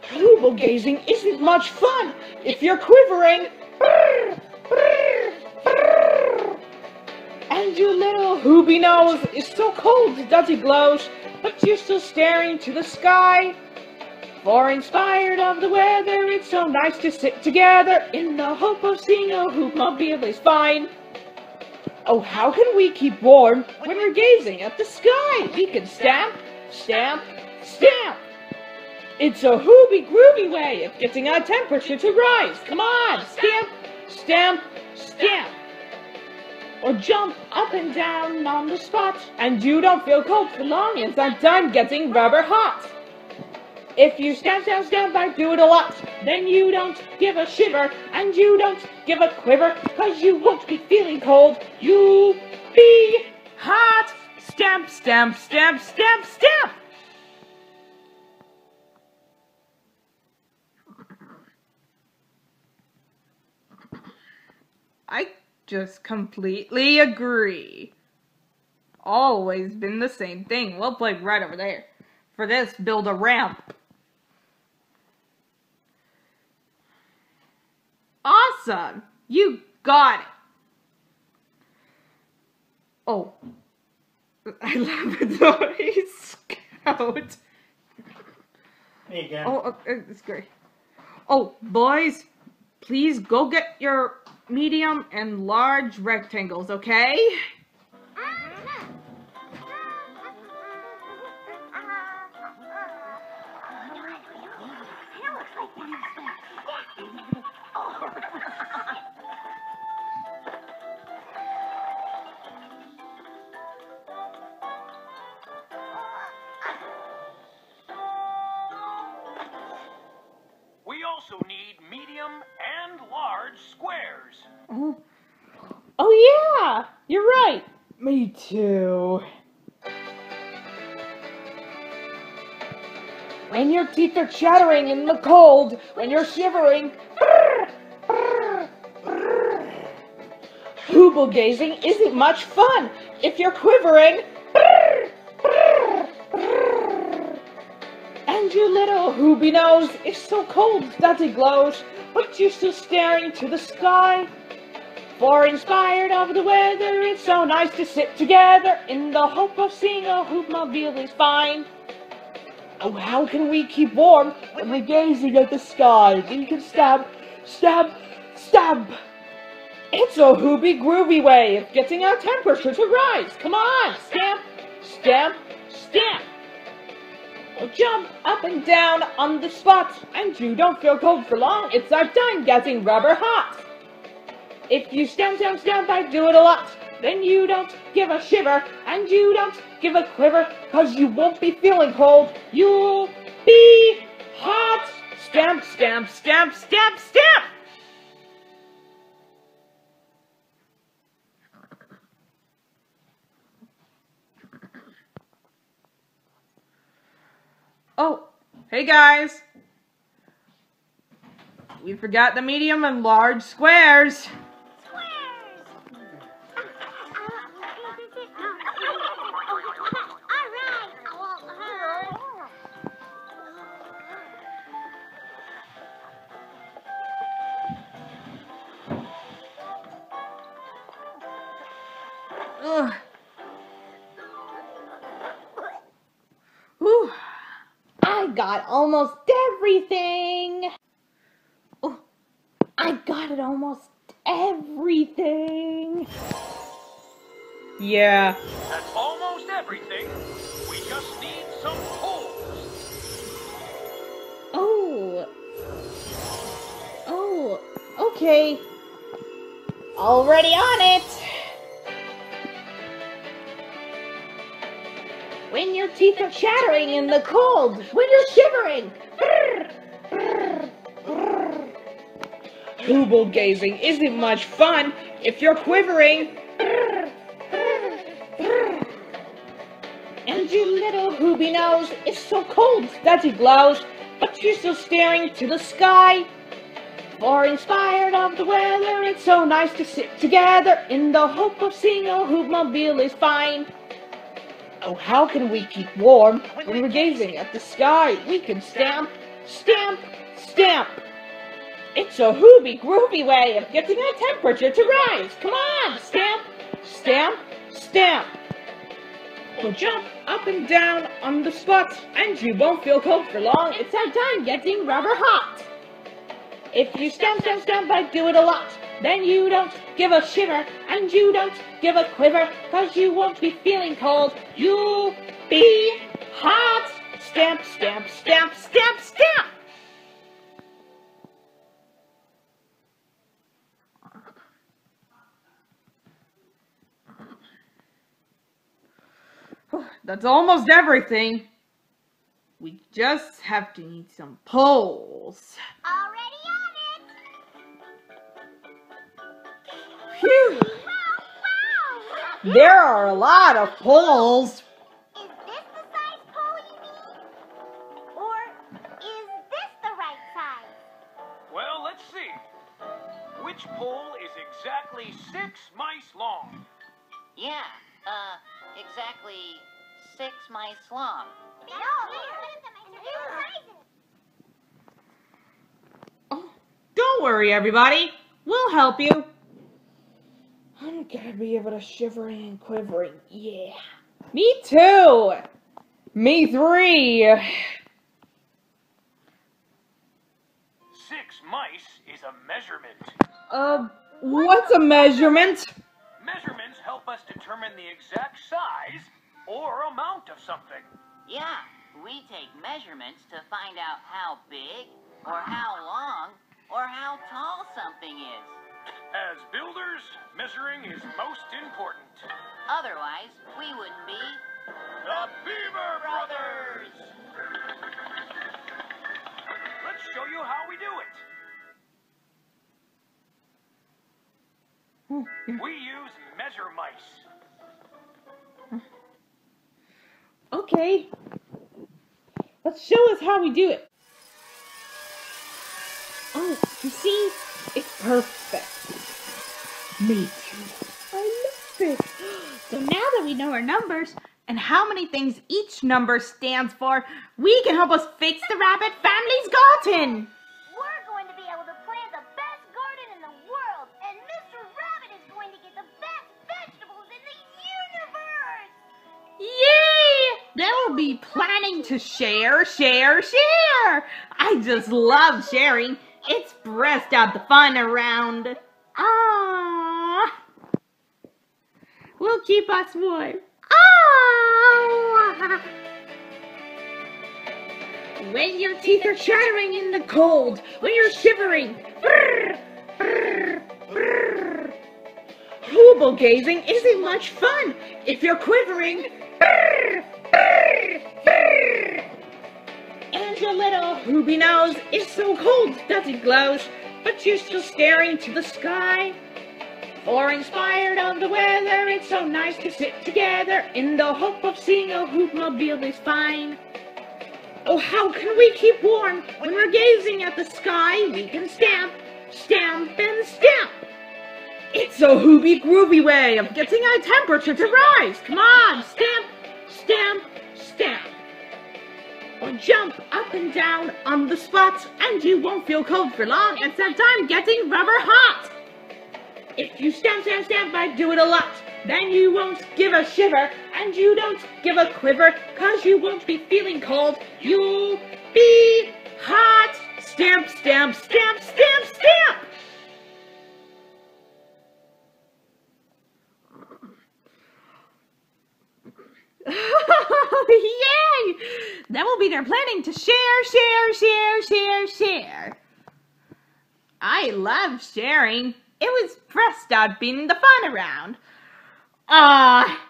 Hooble gazing isn't much fun if you're quivering. And your little hooby nose is so cold that it glows, but you're still staring to the sky. For inspired of the weather, it's so nice to sit together in the hope of seeing a Hoobmobile is fine. Oh, how can we keep warm when we're gazing at the sky? We can stamp, stamp, stamp. It's a hooby groovy way of getting our temperature to rise. Come on, stamp, stamp, stamp. Or jump up and down on the spot. And you don't feel cold for long I'm done getting rubber hot. If you stamp, stamp, stamp, I do it a lot. Then you don't give a shiver and you don't give a quiver, cause you won't be feeling cold. You'll be Hot! Stamp, stamp, stamp, stamp, stamp! I just completely agree. Always been the same thing. We'll play right over there. For this, build a ramp. Awesome! You got it! Oh. [LAUGHS] I love. He's scout. Me again. Oh, uh, it's great. Oh, boys, please go get your medium and large rectangles, okay? You're right. me too. When your teeth are chattering in the cold, when you're shivering. Hooble gazing isn't much fun if you're quivering. And your little hooby nose is so cold that it glows, but you're still staring to the sky. For inspired of the weather, it's so nice to sit together in the hope of seeing a Hoobmobile is fine. Oh, how can we keep warm when we're gazing at the sky? We can stab, stab, stab. It's a hooby groovy way of getting our temperature to rise. Come on, stamp, stamp, stamp. Or jump up and down on the spot, and you don't feel cold for long. It's our time getting rubber hot. If you stamp, stamp, stamp, I do it a lot. Then you don't give a shiver, and you don't give a quiver, cause you won't be feeling cold. You'll be hot. Stamp, stamp, stamp, stamp, stamp! Oh, hey guys! We forgot the medium and large squares. Almost everything. Oh, I got it almost everything. Yeah. That's almost everything. We just need some holes. Oh. Oh, okay. Already on it. When your teeth are chattering in the cold, when you're shivering. Hooble gazing isn't much fun if you're quivering. And your little hooby nose is so cold that it glows, but you're still staring to the sky. For inspired of the weather, it's so nice to sit together in the hope of seeing a Hoobmobile is fine. Oh, how can we keep warm when we're gazing at the sky? We can stamp, stamp, stamp. It's a hooby groovy way of getting our temperature to rise. Come on, stamp, stamp, stamp. We'll jump up and down on the spot, and you won't feel cold for long. It's our time getting rubber hot. If you stamp, stamp, stamp, I do it a lot. Then you don't give a shiver, and you don't give a quiver, cause you won't be feeling cold. You'll be hot. Stamp, stamp, stamp, stamp, stamp. [SIGHS] That's almost everything. We just have to need some poles. Already Phew! Wow, wow. There are a lot of poles. Is this the size pole you need? Or is this the right size? Well, let's see. Which pole is exactly six mice long? Yeah, uh, exactly six mice long. No. Oh, don't worry, everybody. We'll help you. I'm gonna be able to shivering and quivering. Yeah. Me too. Me three. Six mice is a measurement. Uh, what's a measurement? Measurements help us determine the exact size or amount of something. Yeah, we take measurements to find out how big, or how long, or how tall something is. As builders, measuring is most important. Otherwise, we wouldn't be The Beaver Brothers! Let's show you how we do it. We use measure mice. Okay. Let's show us how we do it. Oh, you see? It's perfect. Me too. I love it. So now that we know our numbers and how many things each number stands for, we can help us fix the rabbit family's garden. We're going to be able to plant the best garden in the world, and Mr. Rabbit is going to get the best vegetables in the universe. Yay! Then we'll be planning to share, share, share. I just love sharing. It's breast out the fun around. Ah, will keep us warm. Ah. When your teeth are chattering in the cold, when you're shivering. Brrr, brrr, brrr. Hooble gazing isn't much fun if you're quivering. Brrr, brrr, brrr. Little nose is so cold that it glows, but you're still staring to the sky. For inspired of the weather, it's so nice to sit together in the hope of seeing a Hoobmobile is fine. Oh, how can we keep warm when we're gazing at the sky? We can stamp, stamp, and stamp. It's a hoobie groovy way of getting our temperature to rise. Come on, stamp, stamp, stamp. Or jump up and down on the spot, and you won't feel cold for long. Instead, time getting rubber hot. If you stamp, stamp, stamp, I do it a lot. Then you won't give a shiver, and you don't give a quiver, cause you won't be feeling cold. You'll be hot. Stamp, stamp, stamp, stamp, stamp. [LAUGHS] Yay! Then we'll be there planning to share, share, share, share, share. I love sharing. It was pressed out being the fun around. Ah,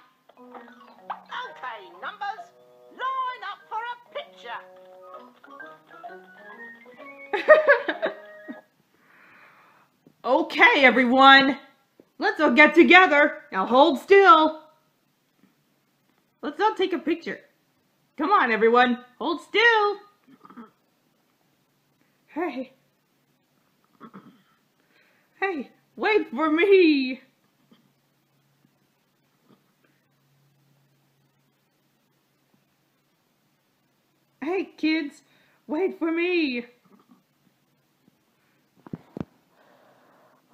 Okay, numbers, line up for a picture. [LAUGHS] okay, everyone. Let's all get together. Now hold still. Let's all take a picture. Come on, everyone. Hold still. Hey. Hey, wait for me. Hey, kids, wait for me.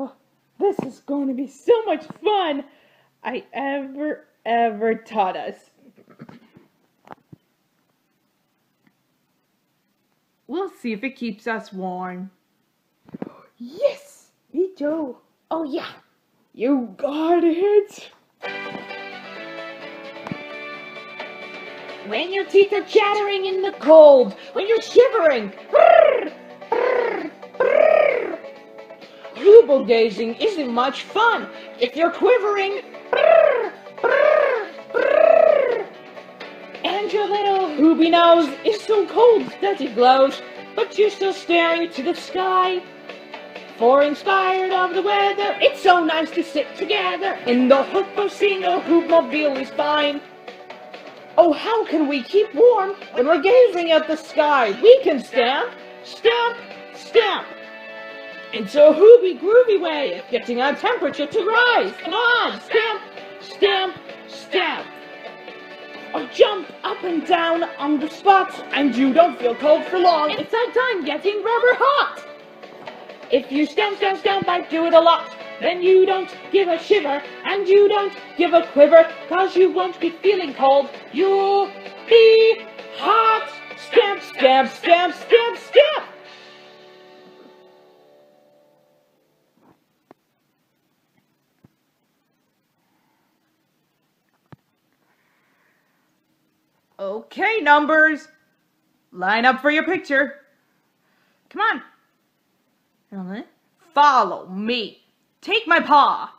Oh, this is going to be so much fun. I ever, ever taught us. We'll see if it keeps us warm. Yes, me too. Oh, yeah. You got it. When your teeth are chattering in the cold, when you're shivering. Brrr, gazing isn't much fun if you're quivering. Brrr, brrr, brrr. And your little hoobie nose is so cold that it glows, but you're still staring to the sky. For inspired of the weather, it's so nice to sit together in the hope of seeing a Hoobmobile is fine. Oh, how can we keep warm when we're gazing at the sky? We can stamp, stamp, stamp. It's a hoobie groovy way of getting our temperature to rise. Come on, stamp, stamp, stamp. Or jump up and down on the spot, and you don't feel cold for long. It's our time getting rubber hot. If you stamp, stamp, stamp, I do it a lot. Then you don't give a shiver, and you don't give a quiver, cause you won't be feeling cold. You'll be hot. Stamp, stamp, stamp, stamp, stamp. Okay, numbers. Line up for your picture. Come on. Follow me. Take my paw.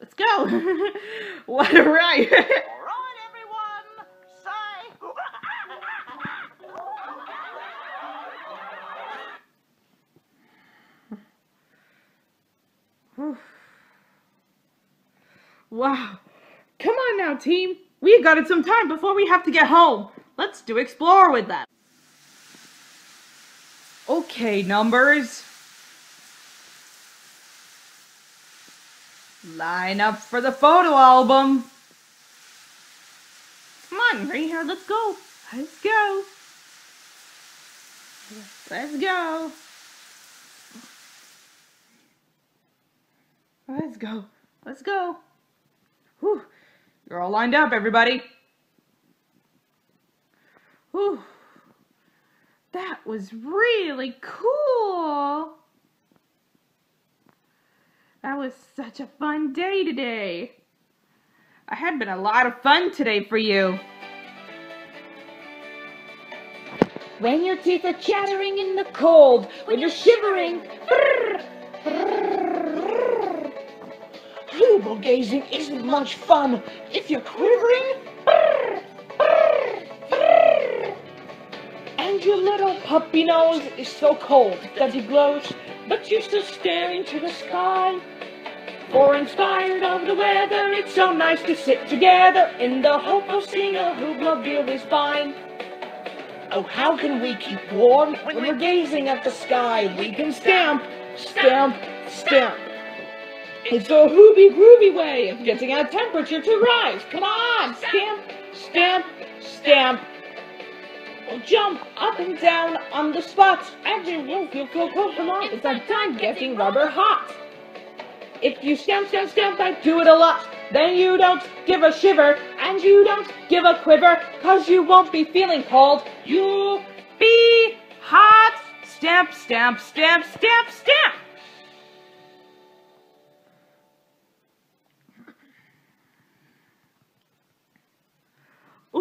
Let's go. [LAUGHS] what a right. All right, everyone. [LAUGHS] Wow. Come on now, team. We got it some time before we have to get home. Let's do explore with that. Okay, numbers. Line up for the photo album. Come on, right here, let's go. Let's go. Let's go. Let's go. Let's go. Whew. You're all lined up, everybody. Whew. That was really cool. That was such a fun day today. I had been a lot of fun today for you. When your teeth are chattering in the cold, when you're shivering. Hooble gazing isn't much fun if you're quivering. And your little puppy nose is so cold that it glows, but you're still staring to the sky. For inspired of the weather, it's so nice to sit together in the hope of seeing a Hoobmobile is fine. Oh, how can we keep warm when we're gazing at the sky? We can stamp, stamp, stamp. It's a hoobie groovy way of getting our temperature to rise. Come on, stamp, stamp, stamp. Jump up and down on the spot, and you won't feel cold. Come on, it's our time getting rubber hot. If you stamp, stamp, stamp, I do it a lot. Then you don't give a shiver, and you don't give a quiver, cause you won't be feeling cold. You'll Be hot. Stamp, stamp, stamp, stamp, stamp.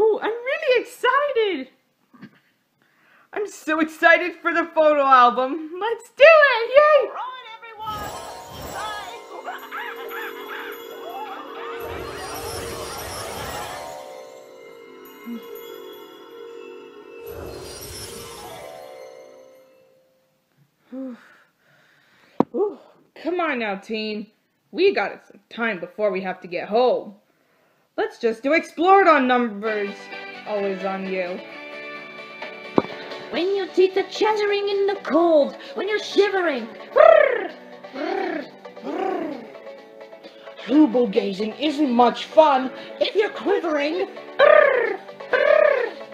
Ooh, I'm really excited. I'm so excited for the photo album. Let's do it! Yay! All right, everyone. [SIGHS] Ooh, come on now, team. We got some time before we have to get home. Let's just do Explored on numbers. Always on you. When your teeth are chattering in the cold, when you're shivering. Brrr, brrr, brrr. Gazing isn't much fun if you're quivering. Brrr,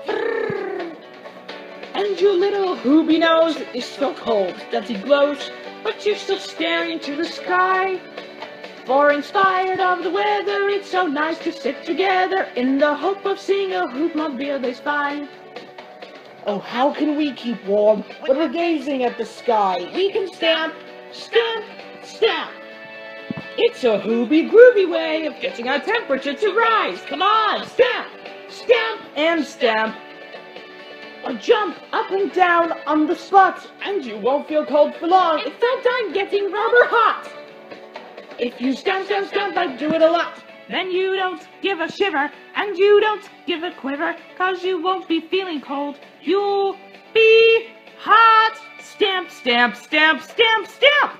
brrr. And your little hoobie nose is so cold that it glows, but you're still staring to the sky. For inspired of the weather, it's so nice to sit together in the hope of seeing a Hoobmobile they spy. Oh, how can we keep warm when we're gazing at the sky? We can stamp, stamp, stamp. It's a hooby groovy way of getting our temperature to rise. Come on, stamp, stamp, and stamp. Or jump up and down on the spot, and you won't feel cold for long. It's that time getting rubber hot. If you stamp, stamp, stamp, I do it a lot. Then you don't give a shiver, and you don't give a quiver, cause you won't be feeling cold. You'll be hot. Stamp, stamp, stamp, stamp, stamp.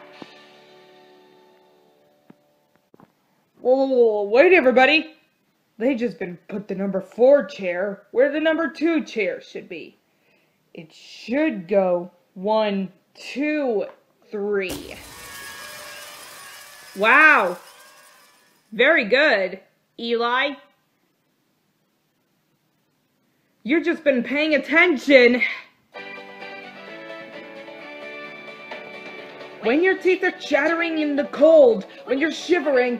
Whoa, whoa, whoa, wait, everybody. They just been put the number four chair where the number two chair should be. It should go one, two, three. Wow. Very good, Eli. You've just been paying attention. When your teeth are chattering in the cold, when you're shivering,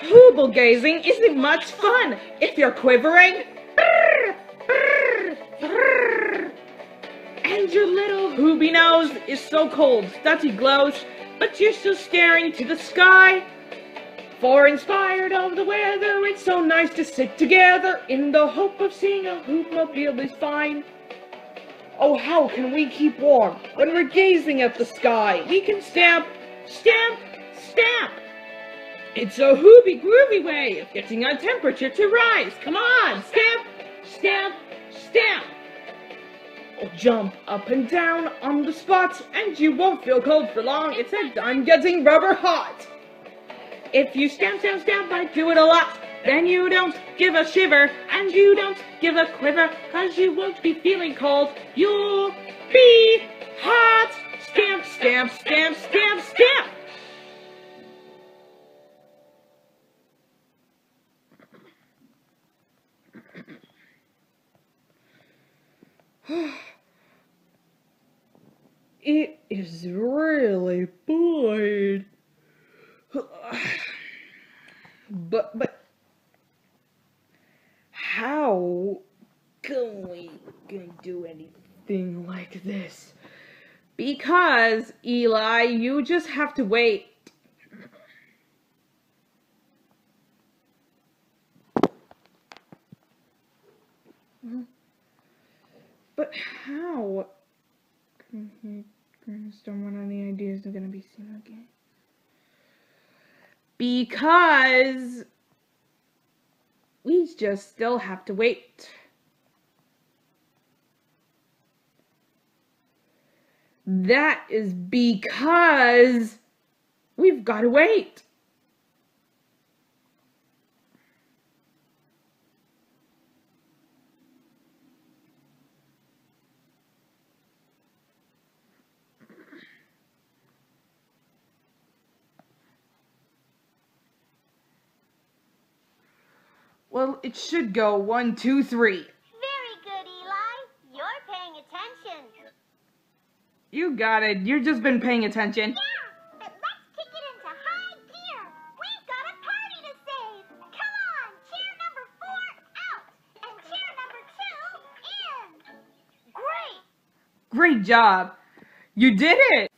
Hooble gazing isn't much fun if you're quivering. Nose is so cold he glows, but you're still staring to the sky. For inspired of the weather, it's so nice to sit together in the hope of seeing a Hoobmobile is fine. Oh, how can we keep warm when we're gazing at the sky? We can stamp, stamp, stamp. It's a hooby groovy way of getting our temperature to rise. Come on, stamp, stamp, stamp. Jump up and down on the spot, and you won't feel cold for long. It's a I'm getting rubber hot. If you stamp, stamp, stamp, I do it a lot. Then you don't give a shiver, and you don't give a quiver, cause you won't be feeling cold. You'll be hot. Stamp, stamp, stamp, stamp, stamp. [SIGHS] It is really fun. But, but, how can we can do anything like this? Because, Eli, you just have to wait. But how? Don't want any ideas are gonna be seen again. Because we just still have to wait. That is because we've got to wait. Well, it should go one, two, three. Very good, Eli. You're paying attention. You got it. You've just been paying attention. Yeah, but let's kick it into high gear. We've got a party to save. Come on, chair number four out, and chair number two in. Great. Great job. You did it.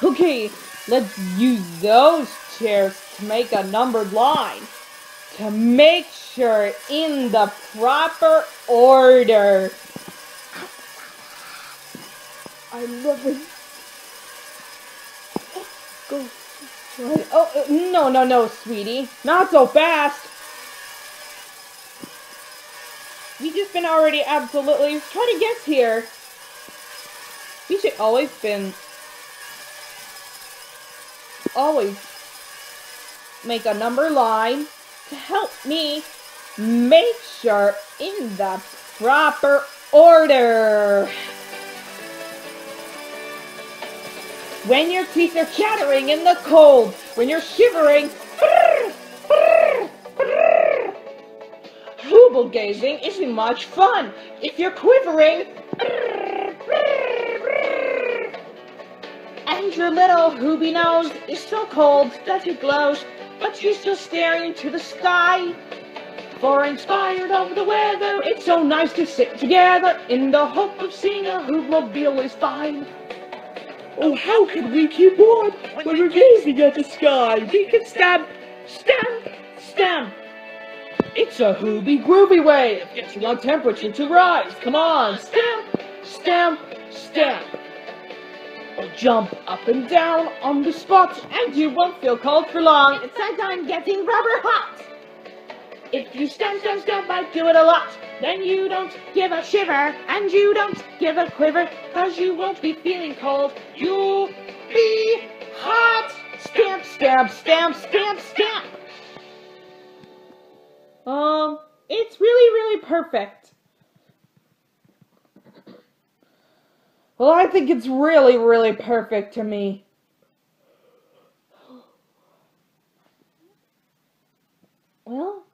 Okay, let's use those chairs to make a numbered line. To make sure in the proper order. I love it. Go. Oh, no, no, no, sweetie. Not so fast. We just been already absolutely trying to guess here. We should always been always make a number line to help me make sure in the proper order. When your teeth are chattering in the cold, when you're shivering, Hooble gazing isn't much fun if you're quivering. And your little hooby nose is so cold that it glows, but you're still staring into the sky. For inspired of the weather, it's so nice to sit together in the hope of seeing a Hoobmobile is fine. Oh, how can we keep warm when we're gazing at the sky? We can stamp, stamp, stamp. It's a hooby groovy way of getting our temperature to rise. Come on, stamp, stamp, stamp. Jump up and down on the spot and you won't feel cold for long. It's a done getting rubber hot. If you stamp, stamp, stamp, I do it a lot. Then you don't give a shiver and you don't give a quiver, cause you won't be feeling cold. You'll be hot. Stamp, stamp, stamp, stamp, stamp. Um, it's really, really perfect. Well, I think it's really, really perfect to me. Well,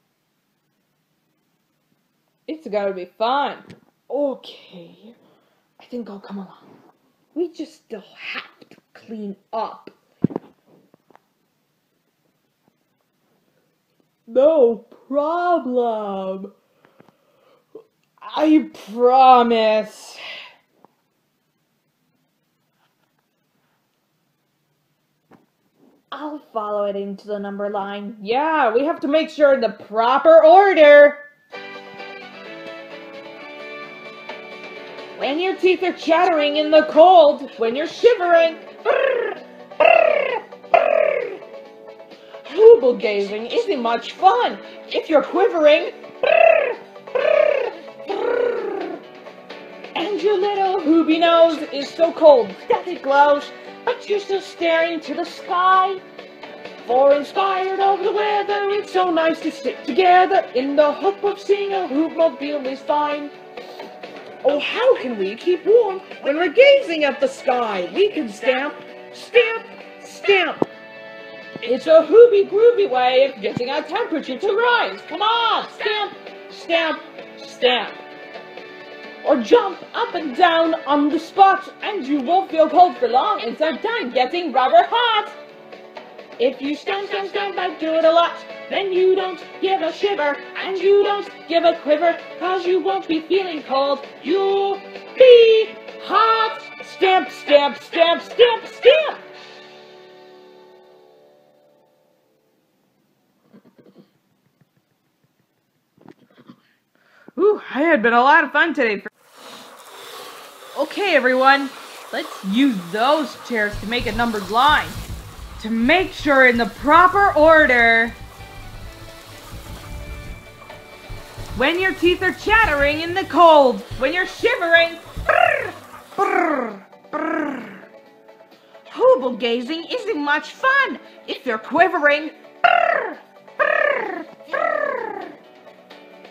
it's gotta be fun. Okay, I think I'll come along. We just still have to clean up. No problem. I promise. I'll follow it into the number line. Yeah, we have to make sure in the proper order. When your teeth are chattering in the cold, when you're shivering. Hooble gazing isn't much fun if you're quivering. And your little hooby nose is so cold that it glows, but you're still staring to the sky. For inspired of the weather, it's so nice to sit together in the hope of seeing a Hoobmobile is fine. Oh, how can we keep warm when we're gazing at the sky? We can stamp, stamp, stamp. It's a hooby groovy way of getting our temperature to rise. Come on, stamp, stamp, stamp. Or jump up and down on the spot and you won't feel cold for long until done getting rubber hot. If you stamp, stamp, stamp, I do it a lot. Then you don't give a shiver and you don't give a quiver, cause you won't be feeling cold. You'll be hot. Stamp, stamp, stamp, stamp, stamp. Ooh, I had been a lot of fun today. Okay, everyone, let's use those chairs to make a numbered line. To make sure in the proper order. When your teeth are chattering in the cold, when you're shivering. Hooble gazing isn't much fun if you're quivering.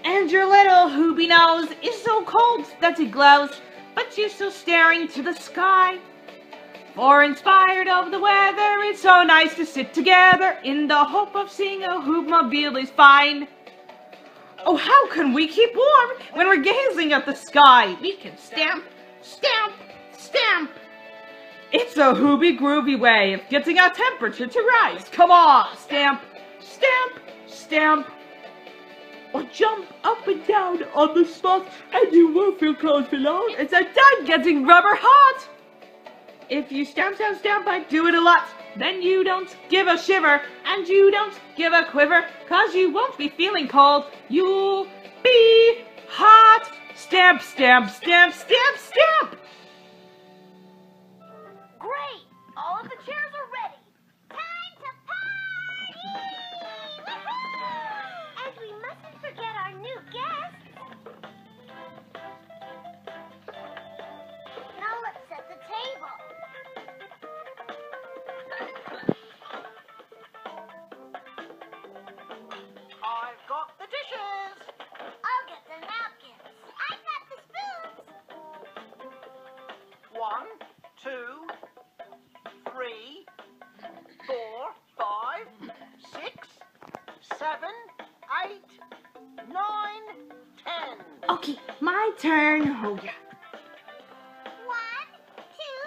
And your little hooby nose is so cold that it glows, but you're still staring to the sky. For inspired of the weather, it's so nice to sit together in the hope of seeing a Hoobmobile is fine. Oh, how can we keep warm when we're gazing at the sky? We can stamp, stamp, stamp. It's a hooby groovy way of getting our temperature to rise. Come on, stamp, stamp, stamp. Or jump up and down on the spot and you won't feel cold long. It's a done getting rubber hot. If you stamp, stamp, stamp, I do it a lot. Then you don't give a shiver and you don't give a quiver, cause you won't be feeling cold. You'll be hot. Stamp, stamp, stamp, stamp, stamp. Great! All of the chairs my turn. Oh yeah. One, two,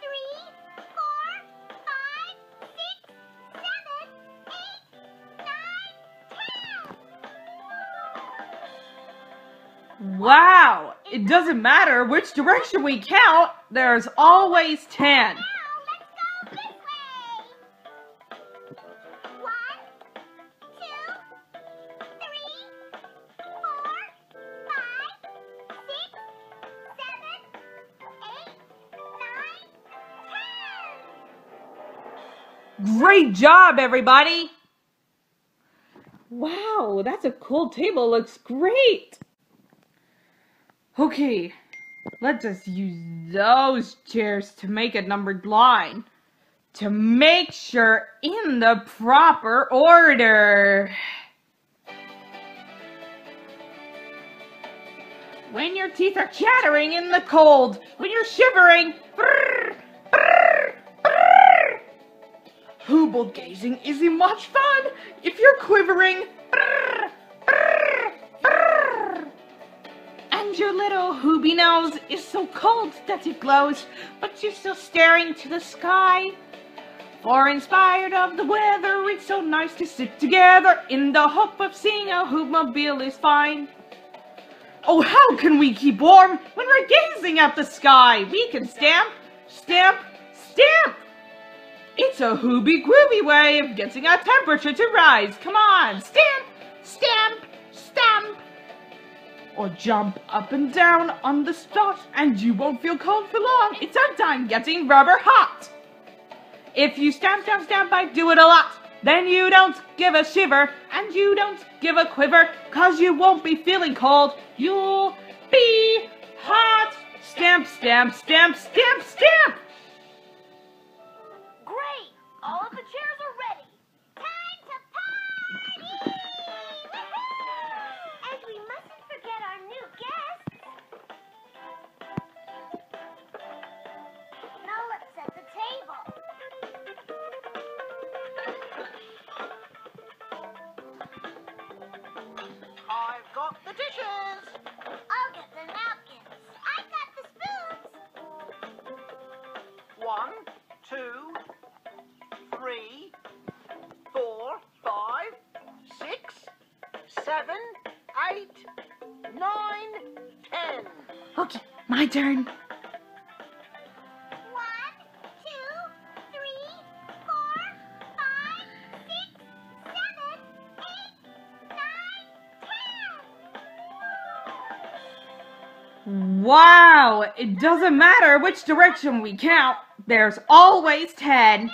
three, four, five, six, seven, eight, nine, ten. Wow! It doesn't matter which direction we count, there's always 10. Great job, everybody! Wow, that's a cool table. Looks great. Okay, let's just use those chairs to make a numbered line to make sure in the proper order. When your teeth are chattering in the cold, when you're shivering, Gazing isn't much fun if you're quivering. brrr, brrr, brrr. And your little hooby nose is so cold that it glows, but you're still staring to the sky. For inspired of the weather, it's so nice to sit together in the hope of seeing a Hoobmobile is fine. Oh, how can we keep warm when we're gazing at the sky? We can stamp, stamp, stamp. It's a hooby grooby way of getting our temperature to rise. Come on, stamp, stamp, stamp. Or jump up and down on the spot and you won't feel cold for long. It's time getting rubber hot. If you stamp, stamp, stamp, I do it a lot. Then you don't give a shiver and you don't give a quiver, cause you won't be feeling cold. You'll be hot. Stamp, stamp, stamp, stamp, stamp. Seven, eight, nine, ten. Okay, my turn. One, two, three, four, five, six, seven, eight, nine, ten. Wow, it doesn't matter which direction we count. There's always 10.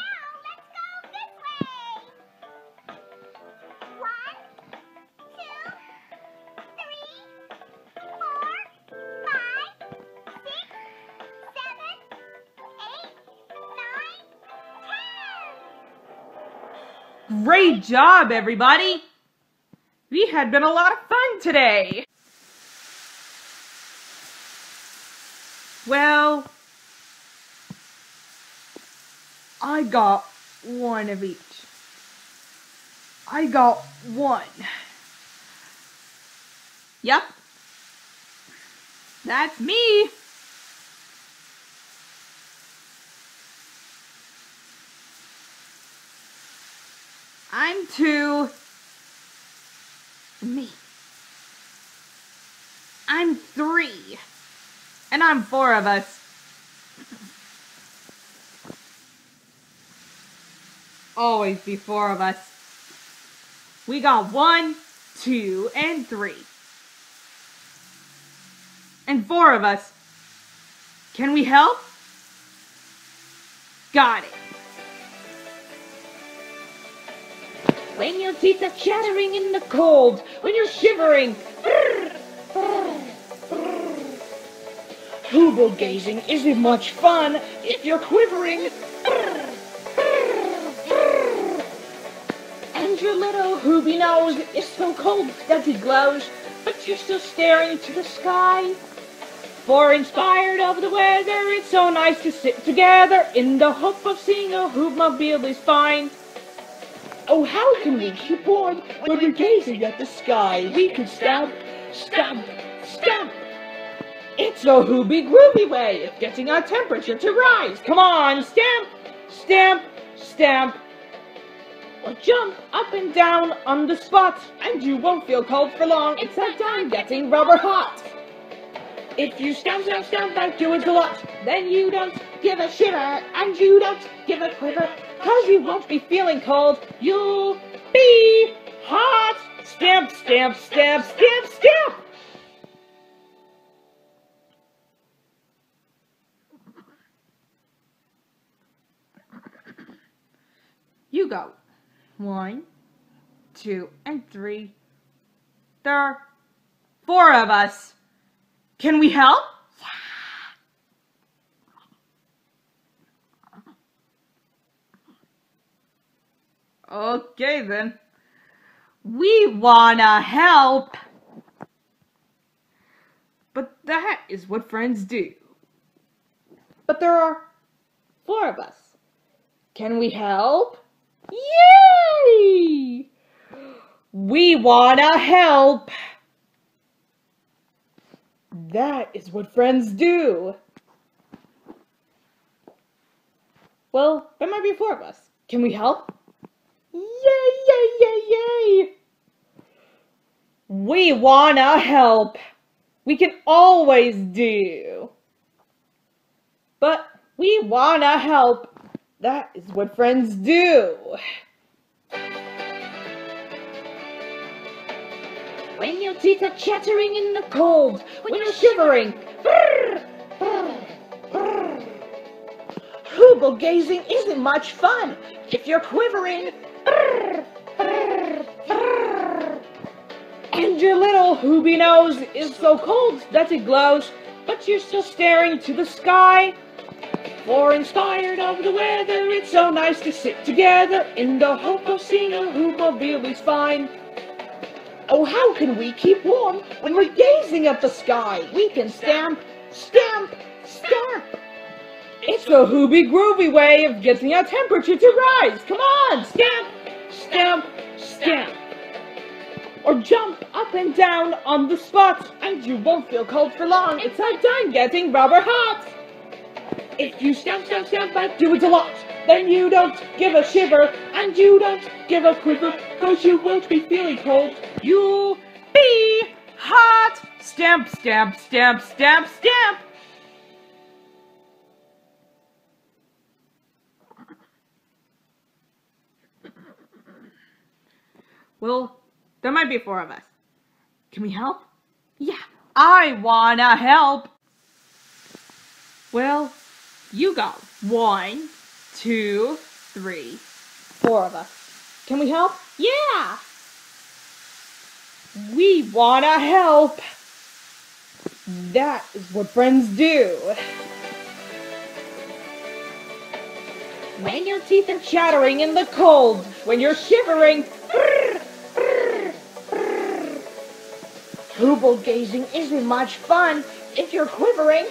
Job, everybody. We had been a lot of fun today. Well, I got one of each. I got one. Yep. That's me. I'm two. Me. I'm three. And I'm four of us. Always be four of us. We got one, two, and three. And four of us. Can we help? Got it. When your teeth are chattering in the cold, when you're shivering. Hooble gazing isn't much fun if you're quivering. And your little hooby nose is so cold that it glows, but you're still staring to the sky. For inspired of the weather, it's so nice to sit together in the hope of seeing a Hoobmobile is fine. Oh, how can we keep warm when we're gazing at the sky? We can stamp, stamp, stamp. It's a hooby Groovy way of getting our temperature to rise. Come on, stamp, stamp, stamp. Or jump up and down on the spot, and you won't feel cold for long. It's that time getting rubber hot. If you stamp, stamp, stamp, do it a lot. Then you don't give a shiver, and you don't give a quiver, cause you won't be feeling cold. You'll be hot. Stamp, stamp, stamp, stamp, stamp. You go. One, two, and three. There are four of us. Can we help? Okay then. We wanna help. But that is what friends do. But there are four of us. Can we help? Yay! We wanna help. That is what friends do. Well, there might be four of us. Can we help? Yay, yay, yay, yay! We wanna help. We can always do. But we wanna help. That is what friends do. When your teeth are chattering in the cold, when, you're shivering, brrr, brrr, brrr. Hooble gazing isn't much fun if you're quivering. Your little hooby nose is so cold that it glows, but you're still staring to the sky. For inspired of the weather, it's so nice to sit together in the hope of seeing a Hoobmobile is fine. Oh, how can we keep warm when we're gazing at the sky? We can stamp, stamp, stamp. It's the hooby groovy way of getting our temperature to rise. Come on, stamp, stamp, stamp. Or jump up and down on the spot, and you won't feel cold for long. It's our time getting rubber hot. If you stamp, stamp, stamp, but do it a lot, then you don't give a shiver, and you don't give a quiver, cause you won't be feeling cold. You'll be hot. Stamp, stamp, stamp, stamp, stamp. Well, there might be four of us. Can we help? Yeah, I wanna help. Well, you go. One, two, three, four of us. Can we help? Yeah. We wanna help. That is what friends do. When your teeth are chattering in the cold, when you're shivering, Hooble gazing isn't much fun if you're quivering.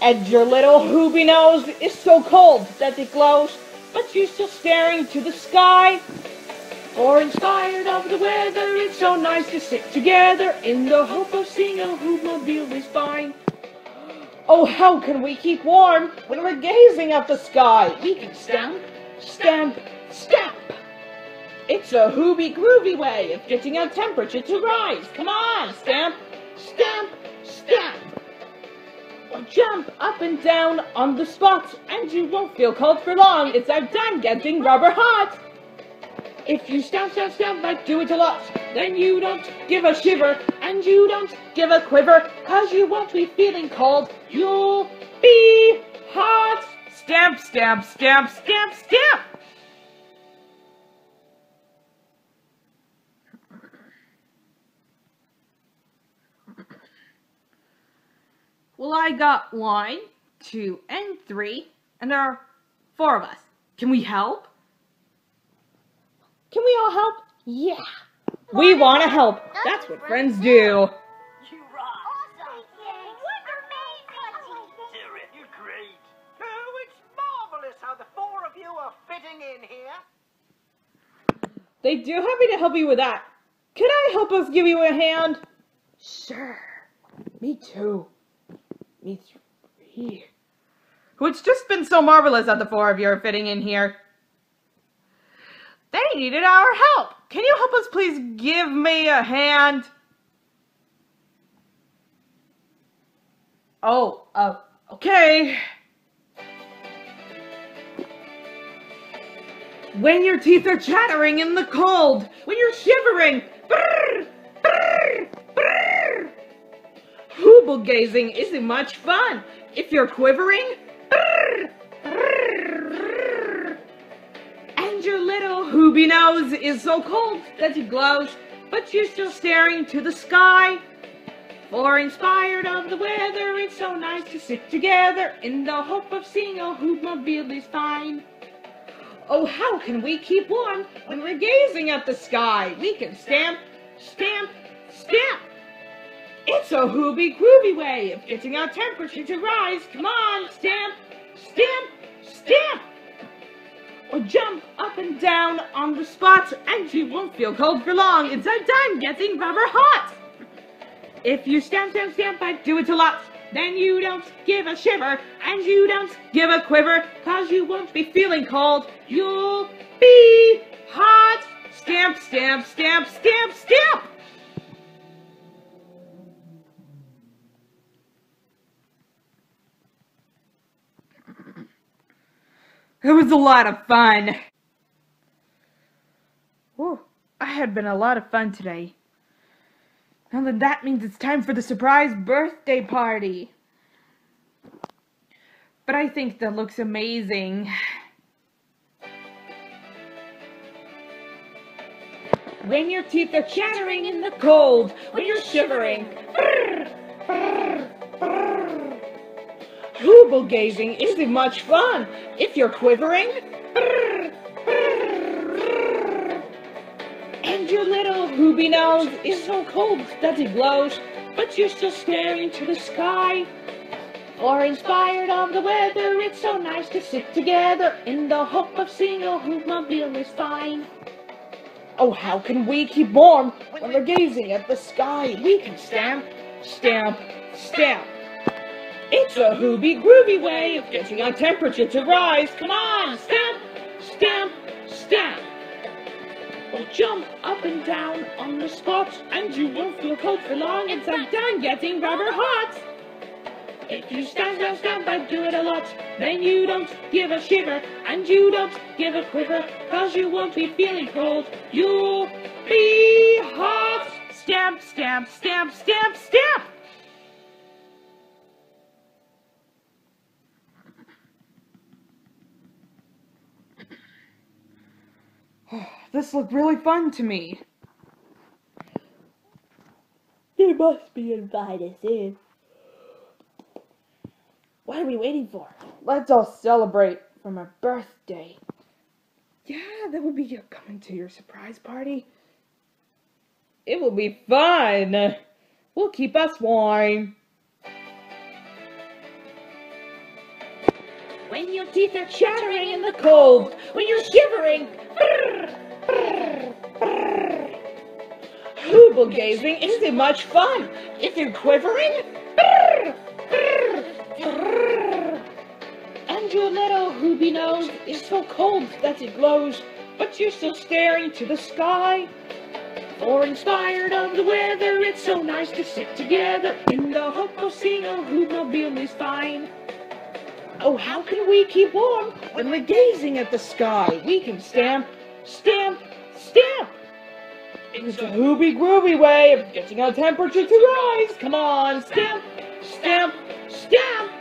And your little hooby nose is so cold that it glows, but you're still staring to the sky. For inspired of the weather, it's so nice to sit together in the hope of seeing a Hoobmobile is fine. Oh, how can we keep warm when we're gazing at the sky? We can stamp, stamp, stamp. It's a hooby groovy way of getting our temperature to rise. Come on, stamp, stamp, stamp. Or jump up and down on the spot, and you won't feel cold for long. It's our time getting rubber hot. If you stamp, stamp, stamp, but do it a lot, then you don't give a shiver, and you don't give a quiver, cause you won't be feeling cold. You'll be hot. Stamp, stamp, stamp, stamp, stamp. Well, I got one, two, and three, and there are four of us. Can we help? Can we all help? Yeah. We want to help. That's what friends do. You rock. Awesome. Wonderful. Derek, you're great. Oh, it's marvelous how the four of you are fitting in here. They do happy to help you with that. Could I help us give you a hand? Sure. Me too. Me three. It's just been so marvelous that the four of you are fitting in here. They needed our help. Can you help us please give me a hand? Oh, uh, okay. When your teeth are chattering in the cold, when you're shivering, brrr, brrr book gazing isn't much fun if you're quivering and your little hoobie nose is so cold that it glows, but you're still staring to the sky. For inspired of the weather, it's so nice to sit together in the hope of seeing a Hoobmobile is fine. Oh, how can we keep warm when we're gazing at the sky? We can stamp, stamp, stamp. It's a Hooby Groovy way of getting our temperature to rise. Come on, stamp, stamp, stamp. Or jump up and down on the spot and you won't feel cold for long. It's our time getting rubber hot. If you stamp, stamp, stamp, I do it a lot. Then you don't give a shiver and you don't give a quiver, cause you won't be feeling cold. You'll be hot. Stamp, stamp, stamp, stamp, stamp. It was a lot of fun. Whew, I had been a lot of fun today. Well, then that means it's time for the surprise birthday party. But I think that looks amazing. When your teeth are chattering in the cold, when you're shivering. Hooble gazing isn't much fun if you're quivering. And your little hoobie nose is so cold that it glows, but you're still staring to the sky. Or inspired of the weather, it's so nice to sit together in the hope of seeing a Hoobmobile is fine. Oh, how can we keep warm when we're gazing at the sky? We can stamp, stamp, stamp. It's a hooby groovy way of getting our temperature to rise. Come on, stamp, stamp, stamp. Or jump up and down on the spot, and you won't feel cold for long. It's like done getting rubber hot. If you stamp, stamp, stamp, I do it a lot. Then you don't give a shiver, and you don't give a quiver, cause you won't be feeling cold. You'll be hot. Stamp, stamp, stamp, stamp, stamp. This looked really fun to me. You must be invited in. What are we waiting for? Let's all celebrate for my birthday. Yeah, that would be you coming to your surprise party. It will be fun. We'll keep us warm. When your teeth are chattering in the cold, when you're shivering, Gazing isn't much fun if you're quivering. And your little hoobie nose is so cold that it glows, but you're still staring to the sky. Or inspired of the weather, it's so nice to sit together in the hope of seeing a Hoobmobile is fine. Oh, how can we keep warm when we're gazing at the sky? We can stamp, stamp, stamp. It's a hoobie groovy way of getting our temperature to rise. Come on, stamp, stamp, stamp.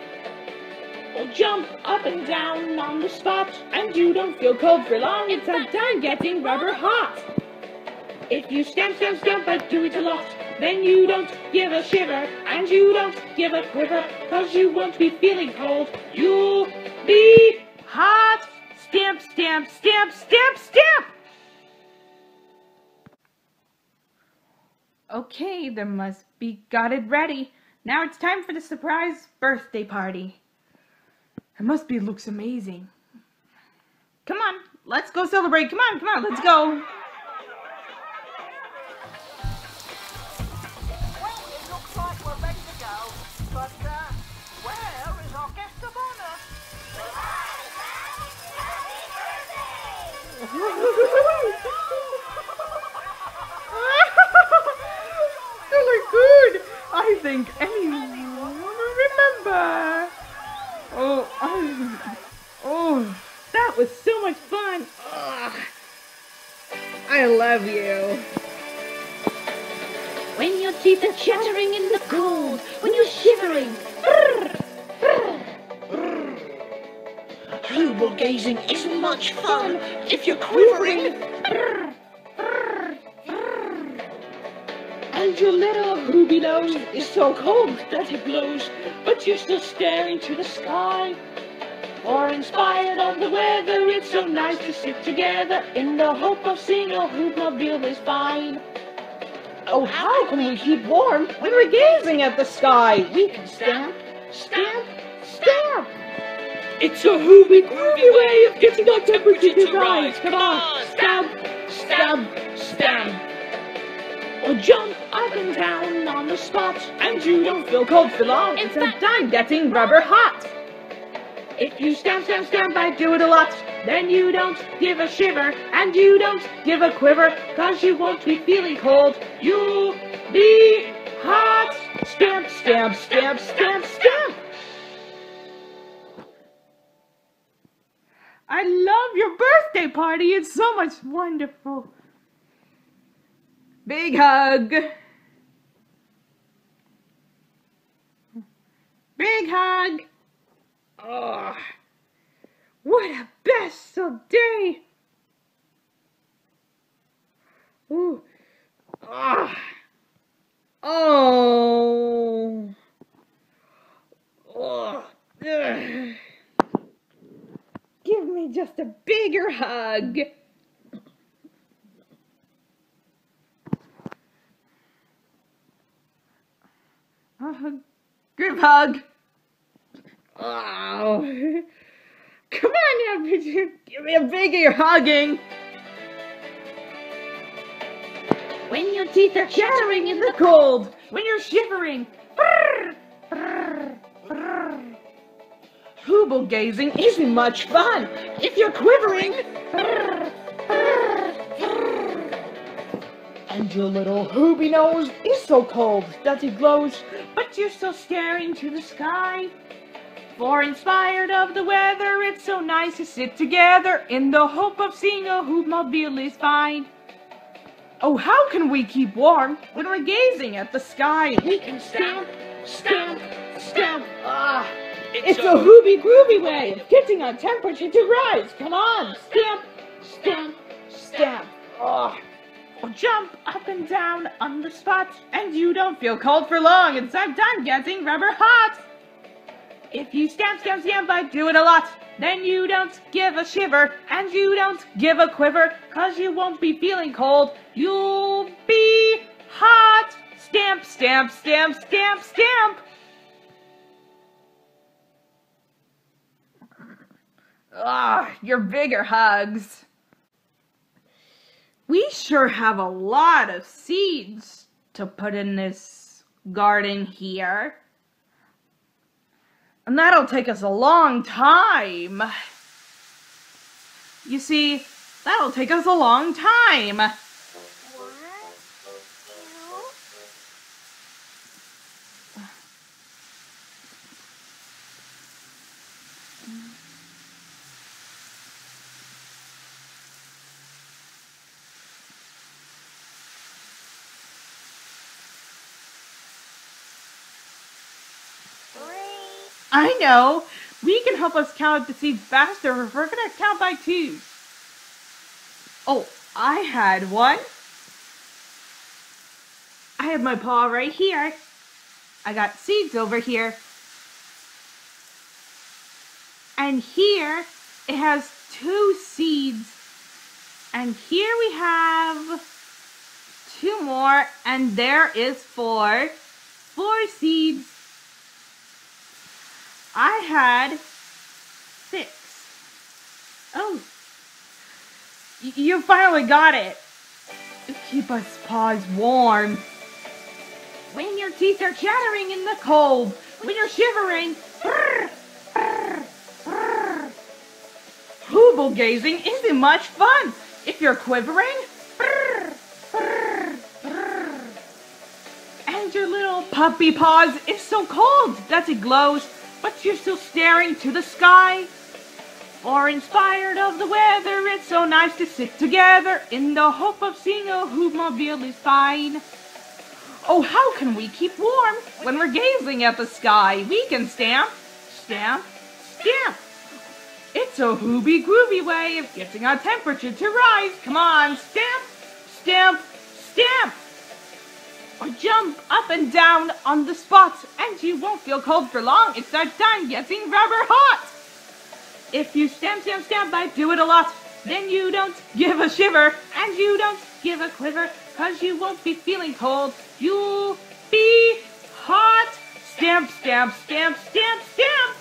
Or jump up and down on the spot, and you don't feel cold for long. It's a time getting rubber hot. If you stamp, stamp, stamp, I do it a lot. Then you don't give a shiver, and you don't give a quiver, cause you won't be feeling cold. You'll be hot. Stamp, stamp, stamp, stamp, stamp. Okay, there must be got it ready. Now it's time for the surprise birthday party. It must be looks amazing. Come on, let's go celebrate. Come on, come on, let's go. Well, it looks like we're ready to go. But, uh, where is our guest of honor? really good. I think anyone will remember. Oh, oh, oh, that was so much fun. Ugh. I love you. When your teeth are chattering in the cold, when you're shivering. Hooble gazing isn't much fun if you're quivering. And your little nose is so cold that it blows, but you're still staring to the sky. Or inspired of the weather, it's so nice to sit together in the hope of seeing a Hoobmobile is fine. Oh, how can we keep warm when we're gazing at the sky? We can stamp, stamp, stamp. It's a hoobie groovy way of getting our temperature to rise. Come on, stamp, stamp. Or jump up and down on the spot, And you don't feel cold for long. It's a time getting rubber hot. If you stamp, stamp, stamp, I do it a lot. Then you don't give a shiver, and you don't give a quiver, cause you won't be feeling cold. You'll be hot. Stamp, stamp, stamp, stamp, stamp. I love your birthday party. It's so much wonderful. Big hug. Big hug. Oh, what a best day. Ooh. Oh. Oh. Ugh. Give me just a bigger hug. Uh, group hug. Oh. Come on now, Bridget. Give me a bigger hugging. When your teeth are chattering in the cold, when you're shivering. Hooble gazing isn't much fun if you're quivering. And your little hoobie nose is so cold that it glows, But you're still staring to the sky. For inspired of the weather, it's so nice to sit together in the hope of seeing a Hoobmobile is fine. Oh, how can we keep warm when we're gazing at the sky? we can stamp, stamp, stamp. Ah, It's a hoobie groovy way of getting our temperature to rise. Come on, stamp, stamp, stamp. ah. Or jump up and down on the spot. And you don't feel cold for long. and I'm done getting rubber hot. If you stamp, stamp, stamp, I do it a lot. Then you don't give a shiver, and you don't give a quiver, cause you won't be feeling cold. You'll be hot. Stamp, stamp, stamp, stamp, stamp. Ah, your bigger hugs. We sure have a lot of seeds to put in this garden here. And that'll take us a long time. You see, that'll take us a long time. One, two, three, I know. We can help us count the seeds faster if we're gonna count by twos. Oh, I had one. I have my paw right here. I got seeds over here. And here it has two seeds. And here we have two more. And there is four. Four seeds. I had six. Oh, you finally got it. Keep us paws warm. When your teeth are chattering in the cold, when you're shivering. brrr, brrr, brrr. Hooble gazing isn't much fun if you're quivering. Brrr, brrr, brrr. And your little puppy paws is so cold that it glows, but you're still staring to the sky. Or inspired of the weather, it's so nice to sit together in the hope of seeing a Hoobmobile is fine. Oh, how can we keep warm when we're gazing at the sky? We can stamp, stamp, stamp. It's a hooby groovy way of getting our temperature to rise. Come on, stamp, stamp, stamp. Or jump up and down on the spot, and you won't feel cold for long. It's our time getting rubber hot. If you stamp, stamp, stamp, I do it a lot. Then you don't give a shiver and you don't give a quiver cause you won't be feeling cold. You'll be hot. Stamp, stamp, stamp, stamp, stamp.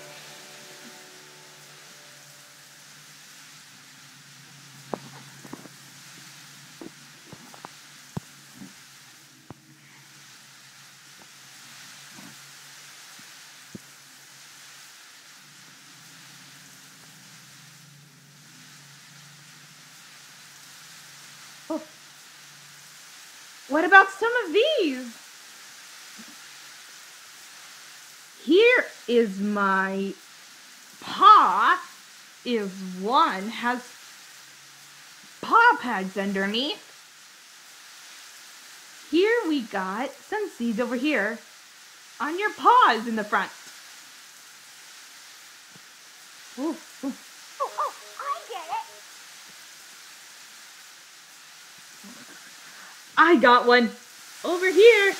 What about some of these? Here is my paw is one has paw pads underneath. Here we got some seeds over here on your paws in the front. Ooh, ooh. Oh, oh, I get it. I got one over here.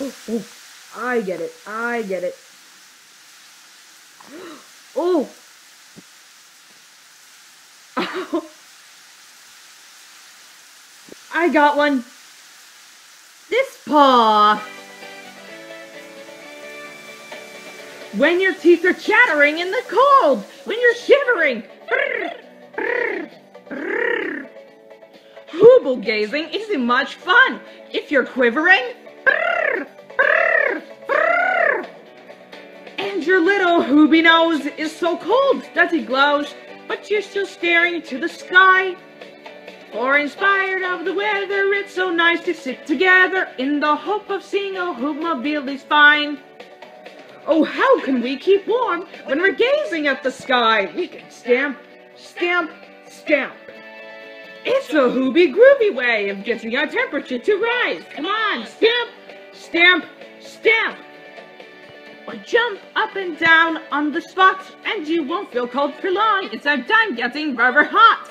Oh, oh, I get it. I get it. [GASPS] Oh. [LAUGHS] I got one. This paw. When your teeth are chattering in the cold, when you're shivering. Hooble gazing isn't much fun if you're quivering. And your little hooby nose is so cold that it glows, but you're still staring to the sky. Or inspired of the weather, it's so nice to sit together in the hope of seeing a Hoobmobile is fine. Oh, how can we keep warm when we're gazing at the sky? We can stamp, stamp, stamp. It's a hooby groovy way of getting our temperature to rise. Come on, stamp, stamp, stamp. Or jump up and down on the spot, and you won't feel cold for long. It's our time getting rubber hot.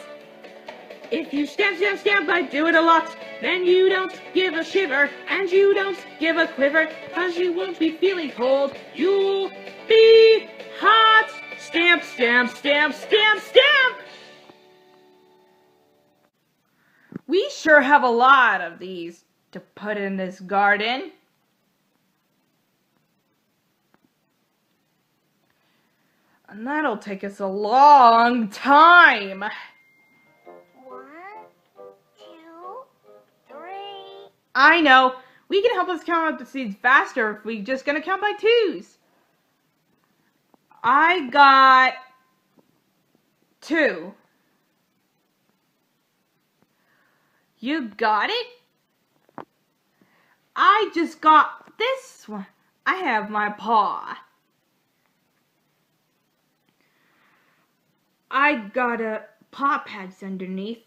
If you stamp, stamp, stamp, I do it a lot. Then you don't give a shiver and you don't give a quiver, cause you won't be feeling cold. You'll be hot. Stamp, stamp, stamp, stamp, stamp. We sure have a lot of these to put in this garden. And that'll take us a long time. One, two, three. I know. We can help us count up the seeds faster if we just gonna count by twos. I got two. You got it? I just got this one. I have my paw. I got a paw pads underneath.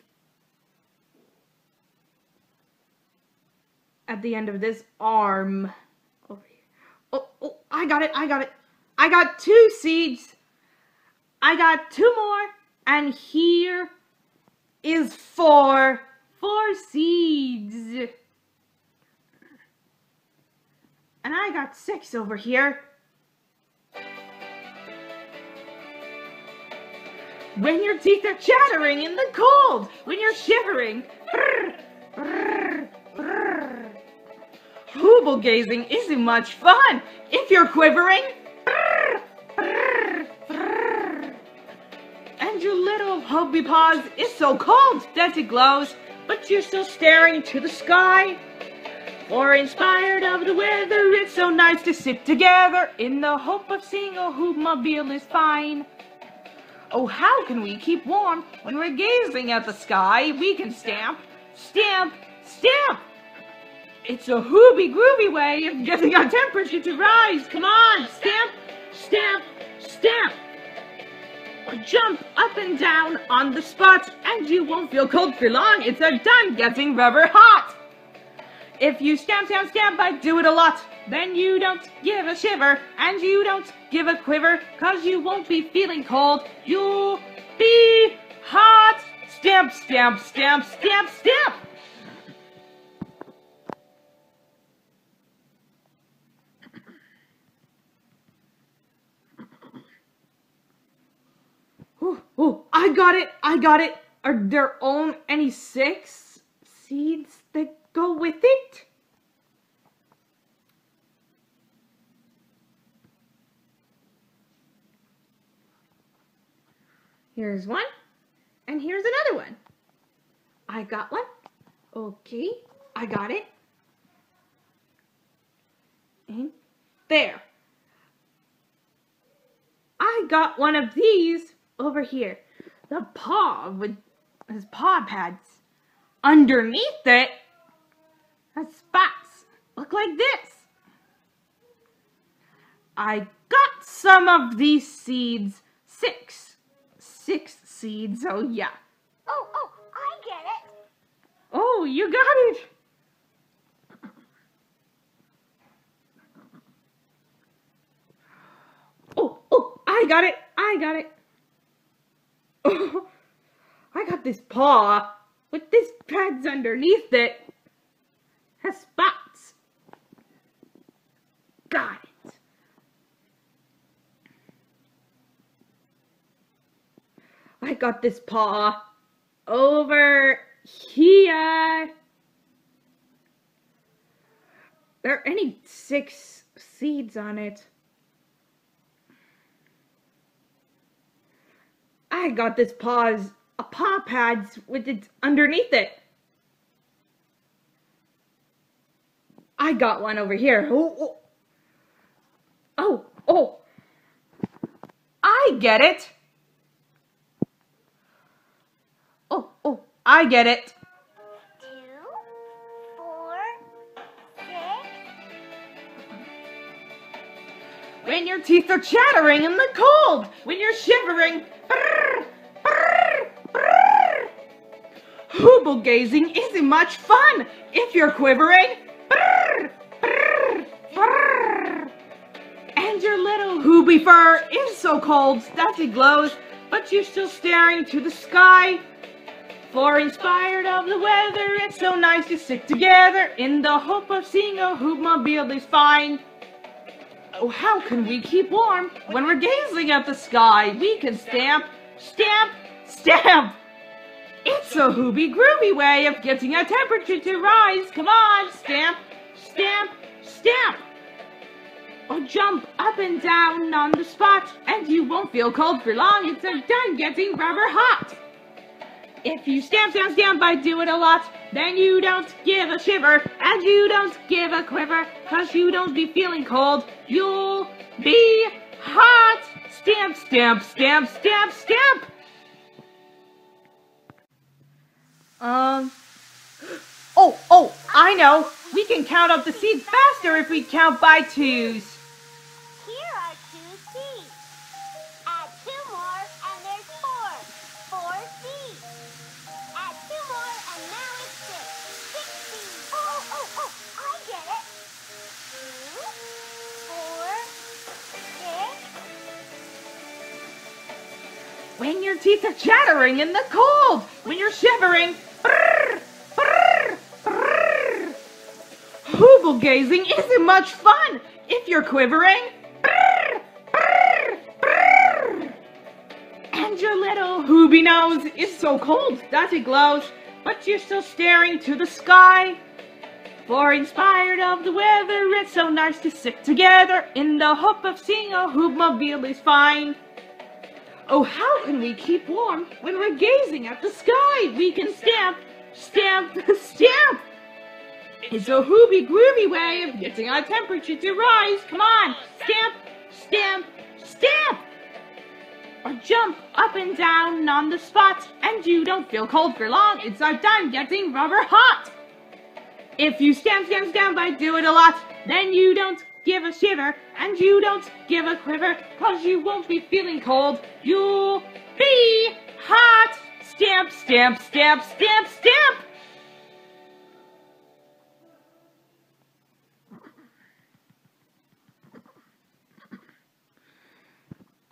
At the end of this arm. Over here. Oh, oh, I got it, I got it. I got two seeds. I got two more. And here is four. Four seeds. And I got six over here. When your teeth are chattering in the cold, when you're shivering. Brr, gazing isn't much fun if you're quivering. And your little hubby paws is so cold that it glows, but you're still staring to the sky. For inspired of the weather, it's so nice to sit together in the hope of seeing a Hoobmobile is fine. Oh, how can we keep warm when we're gazing at the sky? We can stamp, stamp, stamp. It's a hooby groovy way of getting our temperature to rise. Come on, stamp, stamp, stamp. Jump up and down on the spot and you won't feel cold for long. It's a time getting rubber hot. If you stamp, stamp, stamp, I do it a lot. Then you don't give a shiver, and you don't give a quiver, cause you won't be feeling cold. You'll be hot. Stamp, stamp, stamp, stamp, stamp. Ooh, I got it, I got it. Are there only any six seeds that go with it? Here's one, and here's another one. I got one. Okay, I got it. And there. I got one of these over here. The paw with his paw pads. Underneath it has spots. Look like this. I got some of these seeds. Six. Six seeds, oh yeah. Oh, oh, I get it. Oh, you got it. Oh, oh, I got it. I got it. [LAUGHS] I got this paw with this pads underneath it. Has spots. Got it. I got this paw over here. There are any six seeds on it. I got this paws, a paw pads with it underneath it. I got one over here. Oh, oh, oh. I get it. Oh, oh, I get it. When your teeth are chattering in the cold, when you're shivering. Hooble gazing isn't much fun if you're quivering. Brrr, brrr, brrr. And your little hoobie fur is so cold that it glows, but you're still staring to the sky. For inspired of the weather, it's so nice to stick together in the hope of seeing a Hoobmobile is fine. Oh, how can we keep warm when we're gazing at the sky? We can stamp, stamp, stamp. It's a hooby groovy way of getting our temperature to rise. Come on, stamp, stamp, stamp. Or jump up and down on the spot, and you won't feel cold for long. It's done getting rubber hot. If you stamp, stamp, stamp, by doing a lot. Then you don't give a shiver, and you don't give a quiver, cause you don't be feeling cold. You'll be hot. Stamp, stamp, stamp, stamp, stamp. Um. Oh, oh, I know. We can count up the seeds faster if we count by twos. Here are two seeds. Add two more, and there's four. Four seeds. Add two more, and now it's six. Six seeds. Oh, oh, oh, I get it. Two, four, six. When your teeth are chattering in the cold, when you're shivering. Hooble gazing isn't much fun if you're quivering. Brrr, brrr, brrr. And your little hooby nose is so cold that it glows, but you're still staring to the sky. For inspired of the weather, it's so nice to sit together in the hope of seeing a Hoobmobile is fine. Oh, how can we keep warm when we're gazing at the sky? We can stamp, stamp, [LAUGHS] stamp. It's a hooby groovy way of getting our temperature to rise. Come on, stamp, stamp, stamp. Or jump up and down on the spot, and you don't feel cold for long. It's our time getting rubber hot. If you stamp, stamp, stamp, I do it a lot. Then you don't give a shiver, and you don't give a quiver, cause you won't be feeling cold. You'll be hot. Stamp, stamp, stamp, stamp, stamp.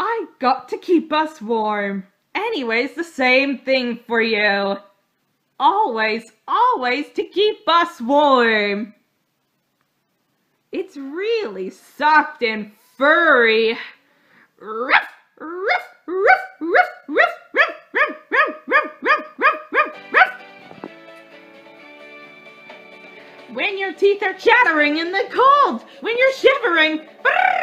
I got to keep us warm. Anyways, the same thing for you. Always, always to keep us warm. It's really soft and furry. Ruff, ruff, ruff, ruff, ruff. When your teeth are chattering in the cold, when you're shivering, brrr,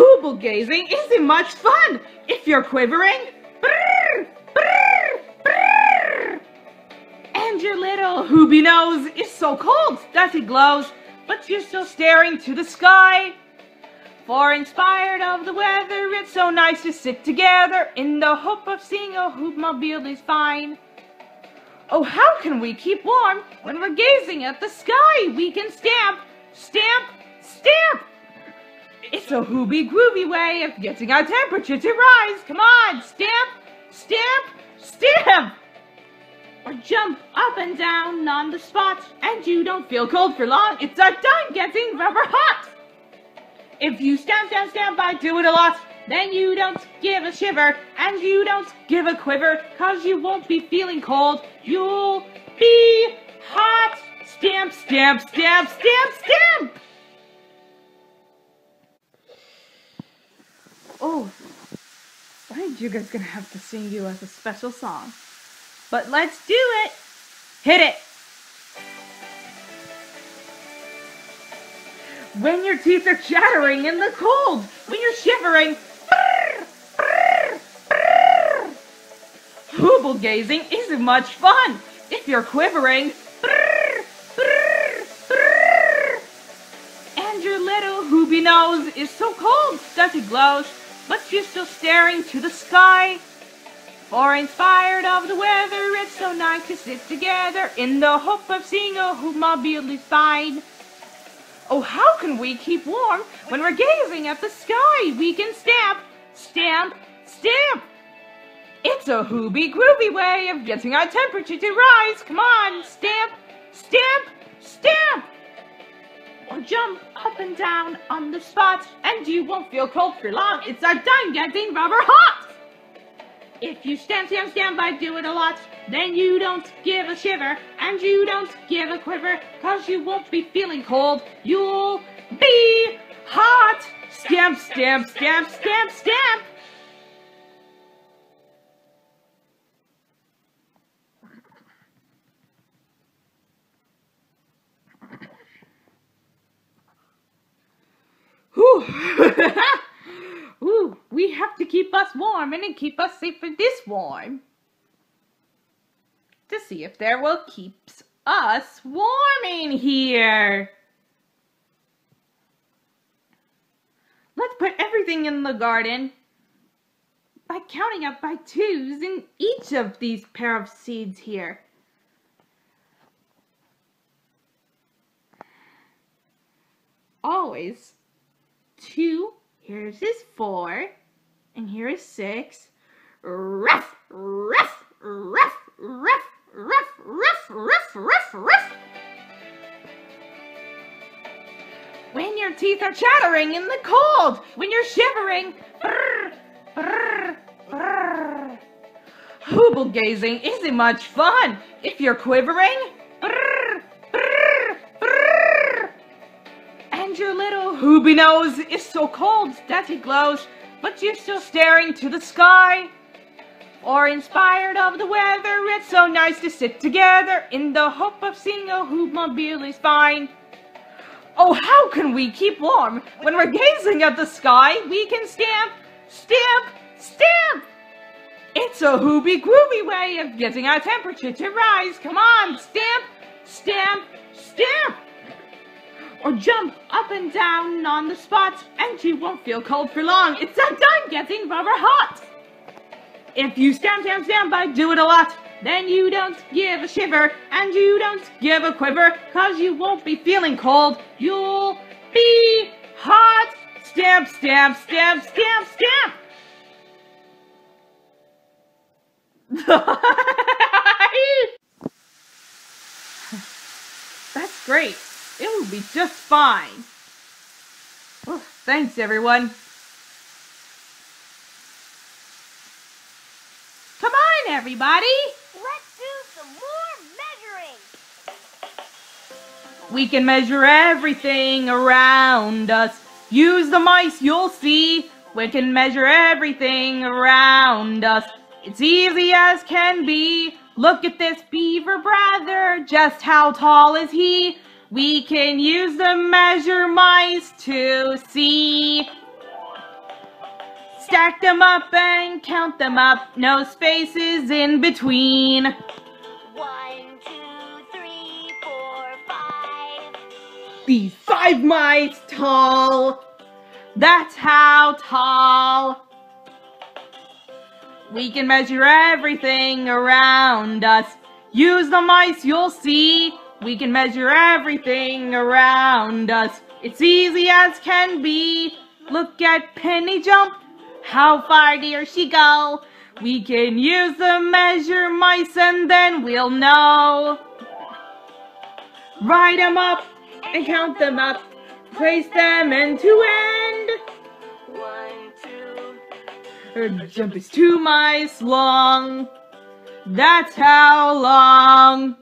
Hooble gazing isn't much fun if you're quivering. Brrr, brrr, brrr. And your little hooby nose is so cold that it glows, but you're still staring to the sky. For inspired of the weather, it's so nice to sit together in the hope of seeing a Hoobmobile is fine. Oh, how can we keep warm when we're gazing at the sky? We can stamp, stamp, stamp. It's a hooby groovy way of getting our temperature to rise. Come on, stamp, stamp, stamp. Or jump up and down on the spot and you don't feel cold for long. It's our time getting rubber hot. If you stamp, stamp, stamp, I do it a lot. Then you don't give a shiver and you don't give a quiver cause you won't be feeling cold. You'll be hot. Stamp, stamp, stamp, stamp, stamp. Oh, you guys gonna have to sing you as a special song. But let's do it. Hit it. When your teeth are chattering in the cold, when you're shivering, brrr, gazing isn't much fun if you're quivering. And your little hooby nose is so cold that it glows, but you're still staring to the sky. For inspired of the weather, it's so nice to sit together in the hope of seeing a Hoobmobile is fine. Oh, how can we keep warm when we're gazing at the sky? We can stamp, stamp, stamp. It's a hooby groovy way of getting our temperature to rise. Come on, stamp, stamp, stamp. Or jump up and down on the spot and you won't feel cold for long. It's our getting rubber hot. If you stamp, stamp, stamp, by, do it a lot. Then you don't give a shiver and you don't give a quiver cause you won't be feeling cold. You'll be hot. Stamp, stamp, stamp, stamp, stamp. Whew. [LAUGHS] Ooh, we have to keep us warm and keep us safe for this warm. To see if there will keeps us warm in here. Let's put everything in the garden by counting up by twos in each of these pair of seeds here. Always two Here's his four, and here is six. Ruff, ruff, ruff, ruff, ruff, ruff, ruff, ruff, ruff. When your teeth are chattering in the cold, when you're shivering, brr, brr, brr. Gazing isn't much fun if you're quivering. Brr, hooby nose is so cold that it glows, but you're still staring to the sky. Or inspired of the weather, it's so nice to sit together in the hope of seeing a Hoobmobile is fine. Oh, how can we keep warm when we're gazing at the sky? We can stamp, stamp, stamp. It's a hooby groovy way of getting our temperature to rise. Come on, stamp, stamp, stamp or jump up and down on the spot and you won't feel cold for long. It's that time getting rubber hot. If you stamp, stamp, stamp, I do it a lot. Then you don't give a shiver and you don't give a quiver cause you won't be feeling cold. You'll be hot. Stamp, stamp, stamp, stamp, stamp. [LAUGHS] That's great. It will be just fine. Ugh. Thanks, everyone. Come on, everybody. Let's do some more measuring. We can measure everything around us. Use the mice, you'll see. We can measure everything around us. It's easy as can be. Look at this beaver brother. Just how tall is he? We can use the measure mice to see. Stack them up and count them up. No spaces in between. One, two, three, four, five. These five mice tall. That's how tall. We can measure everything around us. Use the mice, you'll see. We can measure everything around us. It's easy as can be. Look at Penny Jump. How far dare she go? We can use the measure mice and then we'll know. Write them up and count them up. Place them end to end. One, two. Her jump is two mice long. That's how long.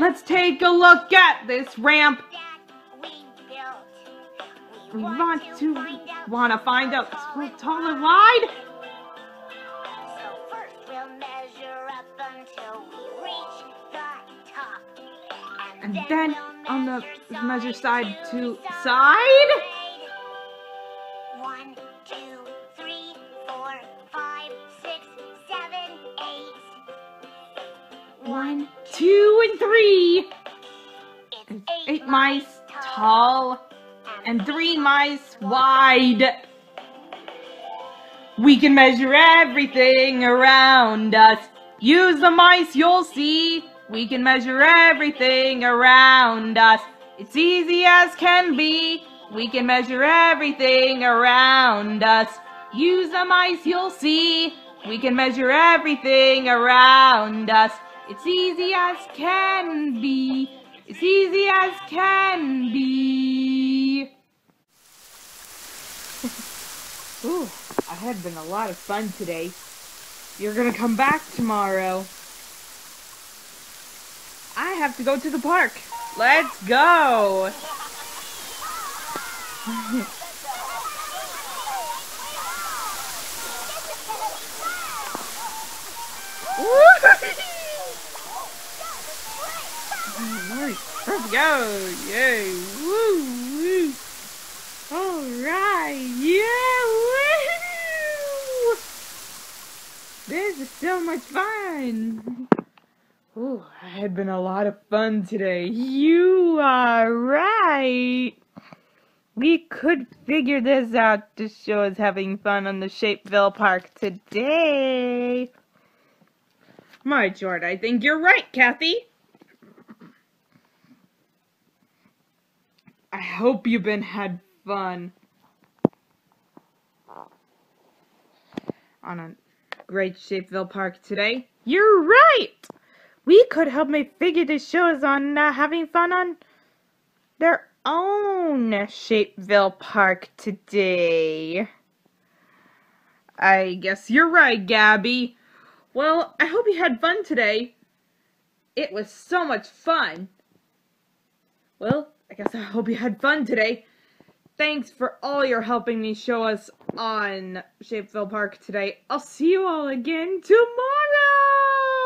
Let's take a look at this ramp. We want to want to find out how tall and wide. So first we'll measure up until we reach the top. And then we'll on the measure side to side. One, two, and three. And eight mice tall and three mice wide. We can measure everything around us. Use the mice, you'll see. We can measure everything around us. It's easy as can be. We can measure everything around us. Use the mice, you'll see. We can measure everything around us. It's easy as can be. It's easy as can be. [LAUGHS] Ooh, I had been a lot of fun today. You're gonna come back tomorrow. I have to go to the park. Let's go. [LAUGHS] [LAUGHS] Alright, go. Yay. Woo, woo. Alright, yeah, woo. This is so much fun. Ooh, I had been a lot of fun today. You are right. We could figure this out to show us having fun on the Shapeville Park today. My George, I think you're right, Kathy. I hope you've been had fun on a great Shapeville Park today. You're right. We could help make figure this shows on uh, having fun on their own Shapeville Park today. I guess you're right, Gabby. Well, I hope you had fun today. It was so much fun. Well, I guess I hope you had fun today. Thanks for all your helping me show us on Shapeville Park today. I'll see you all again tomorrow.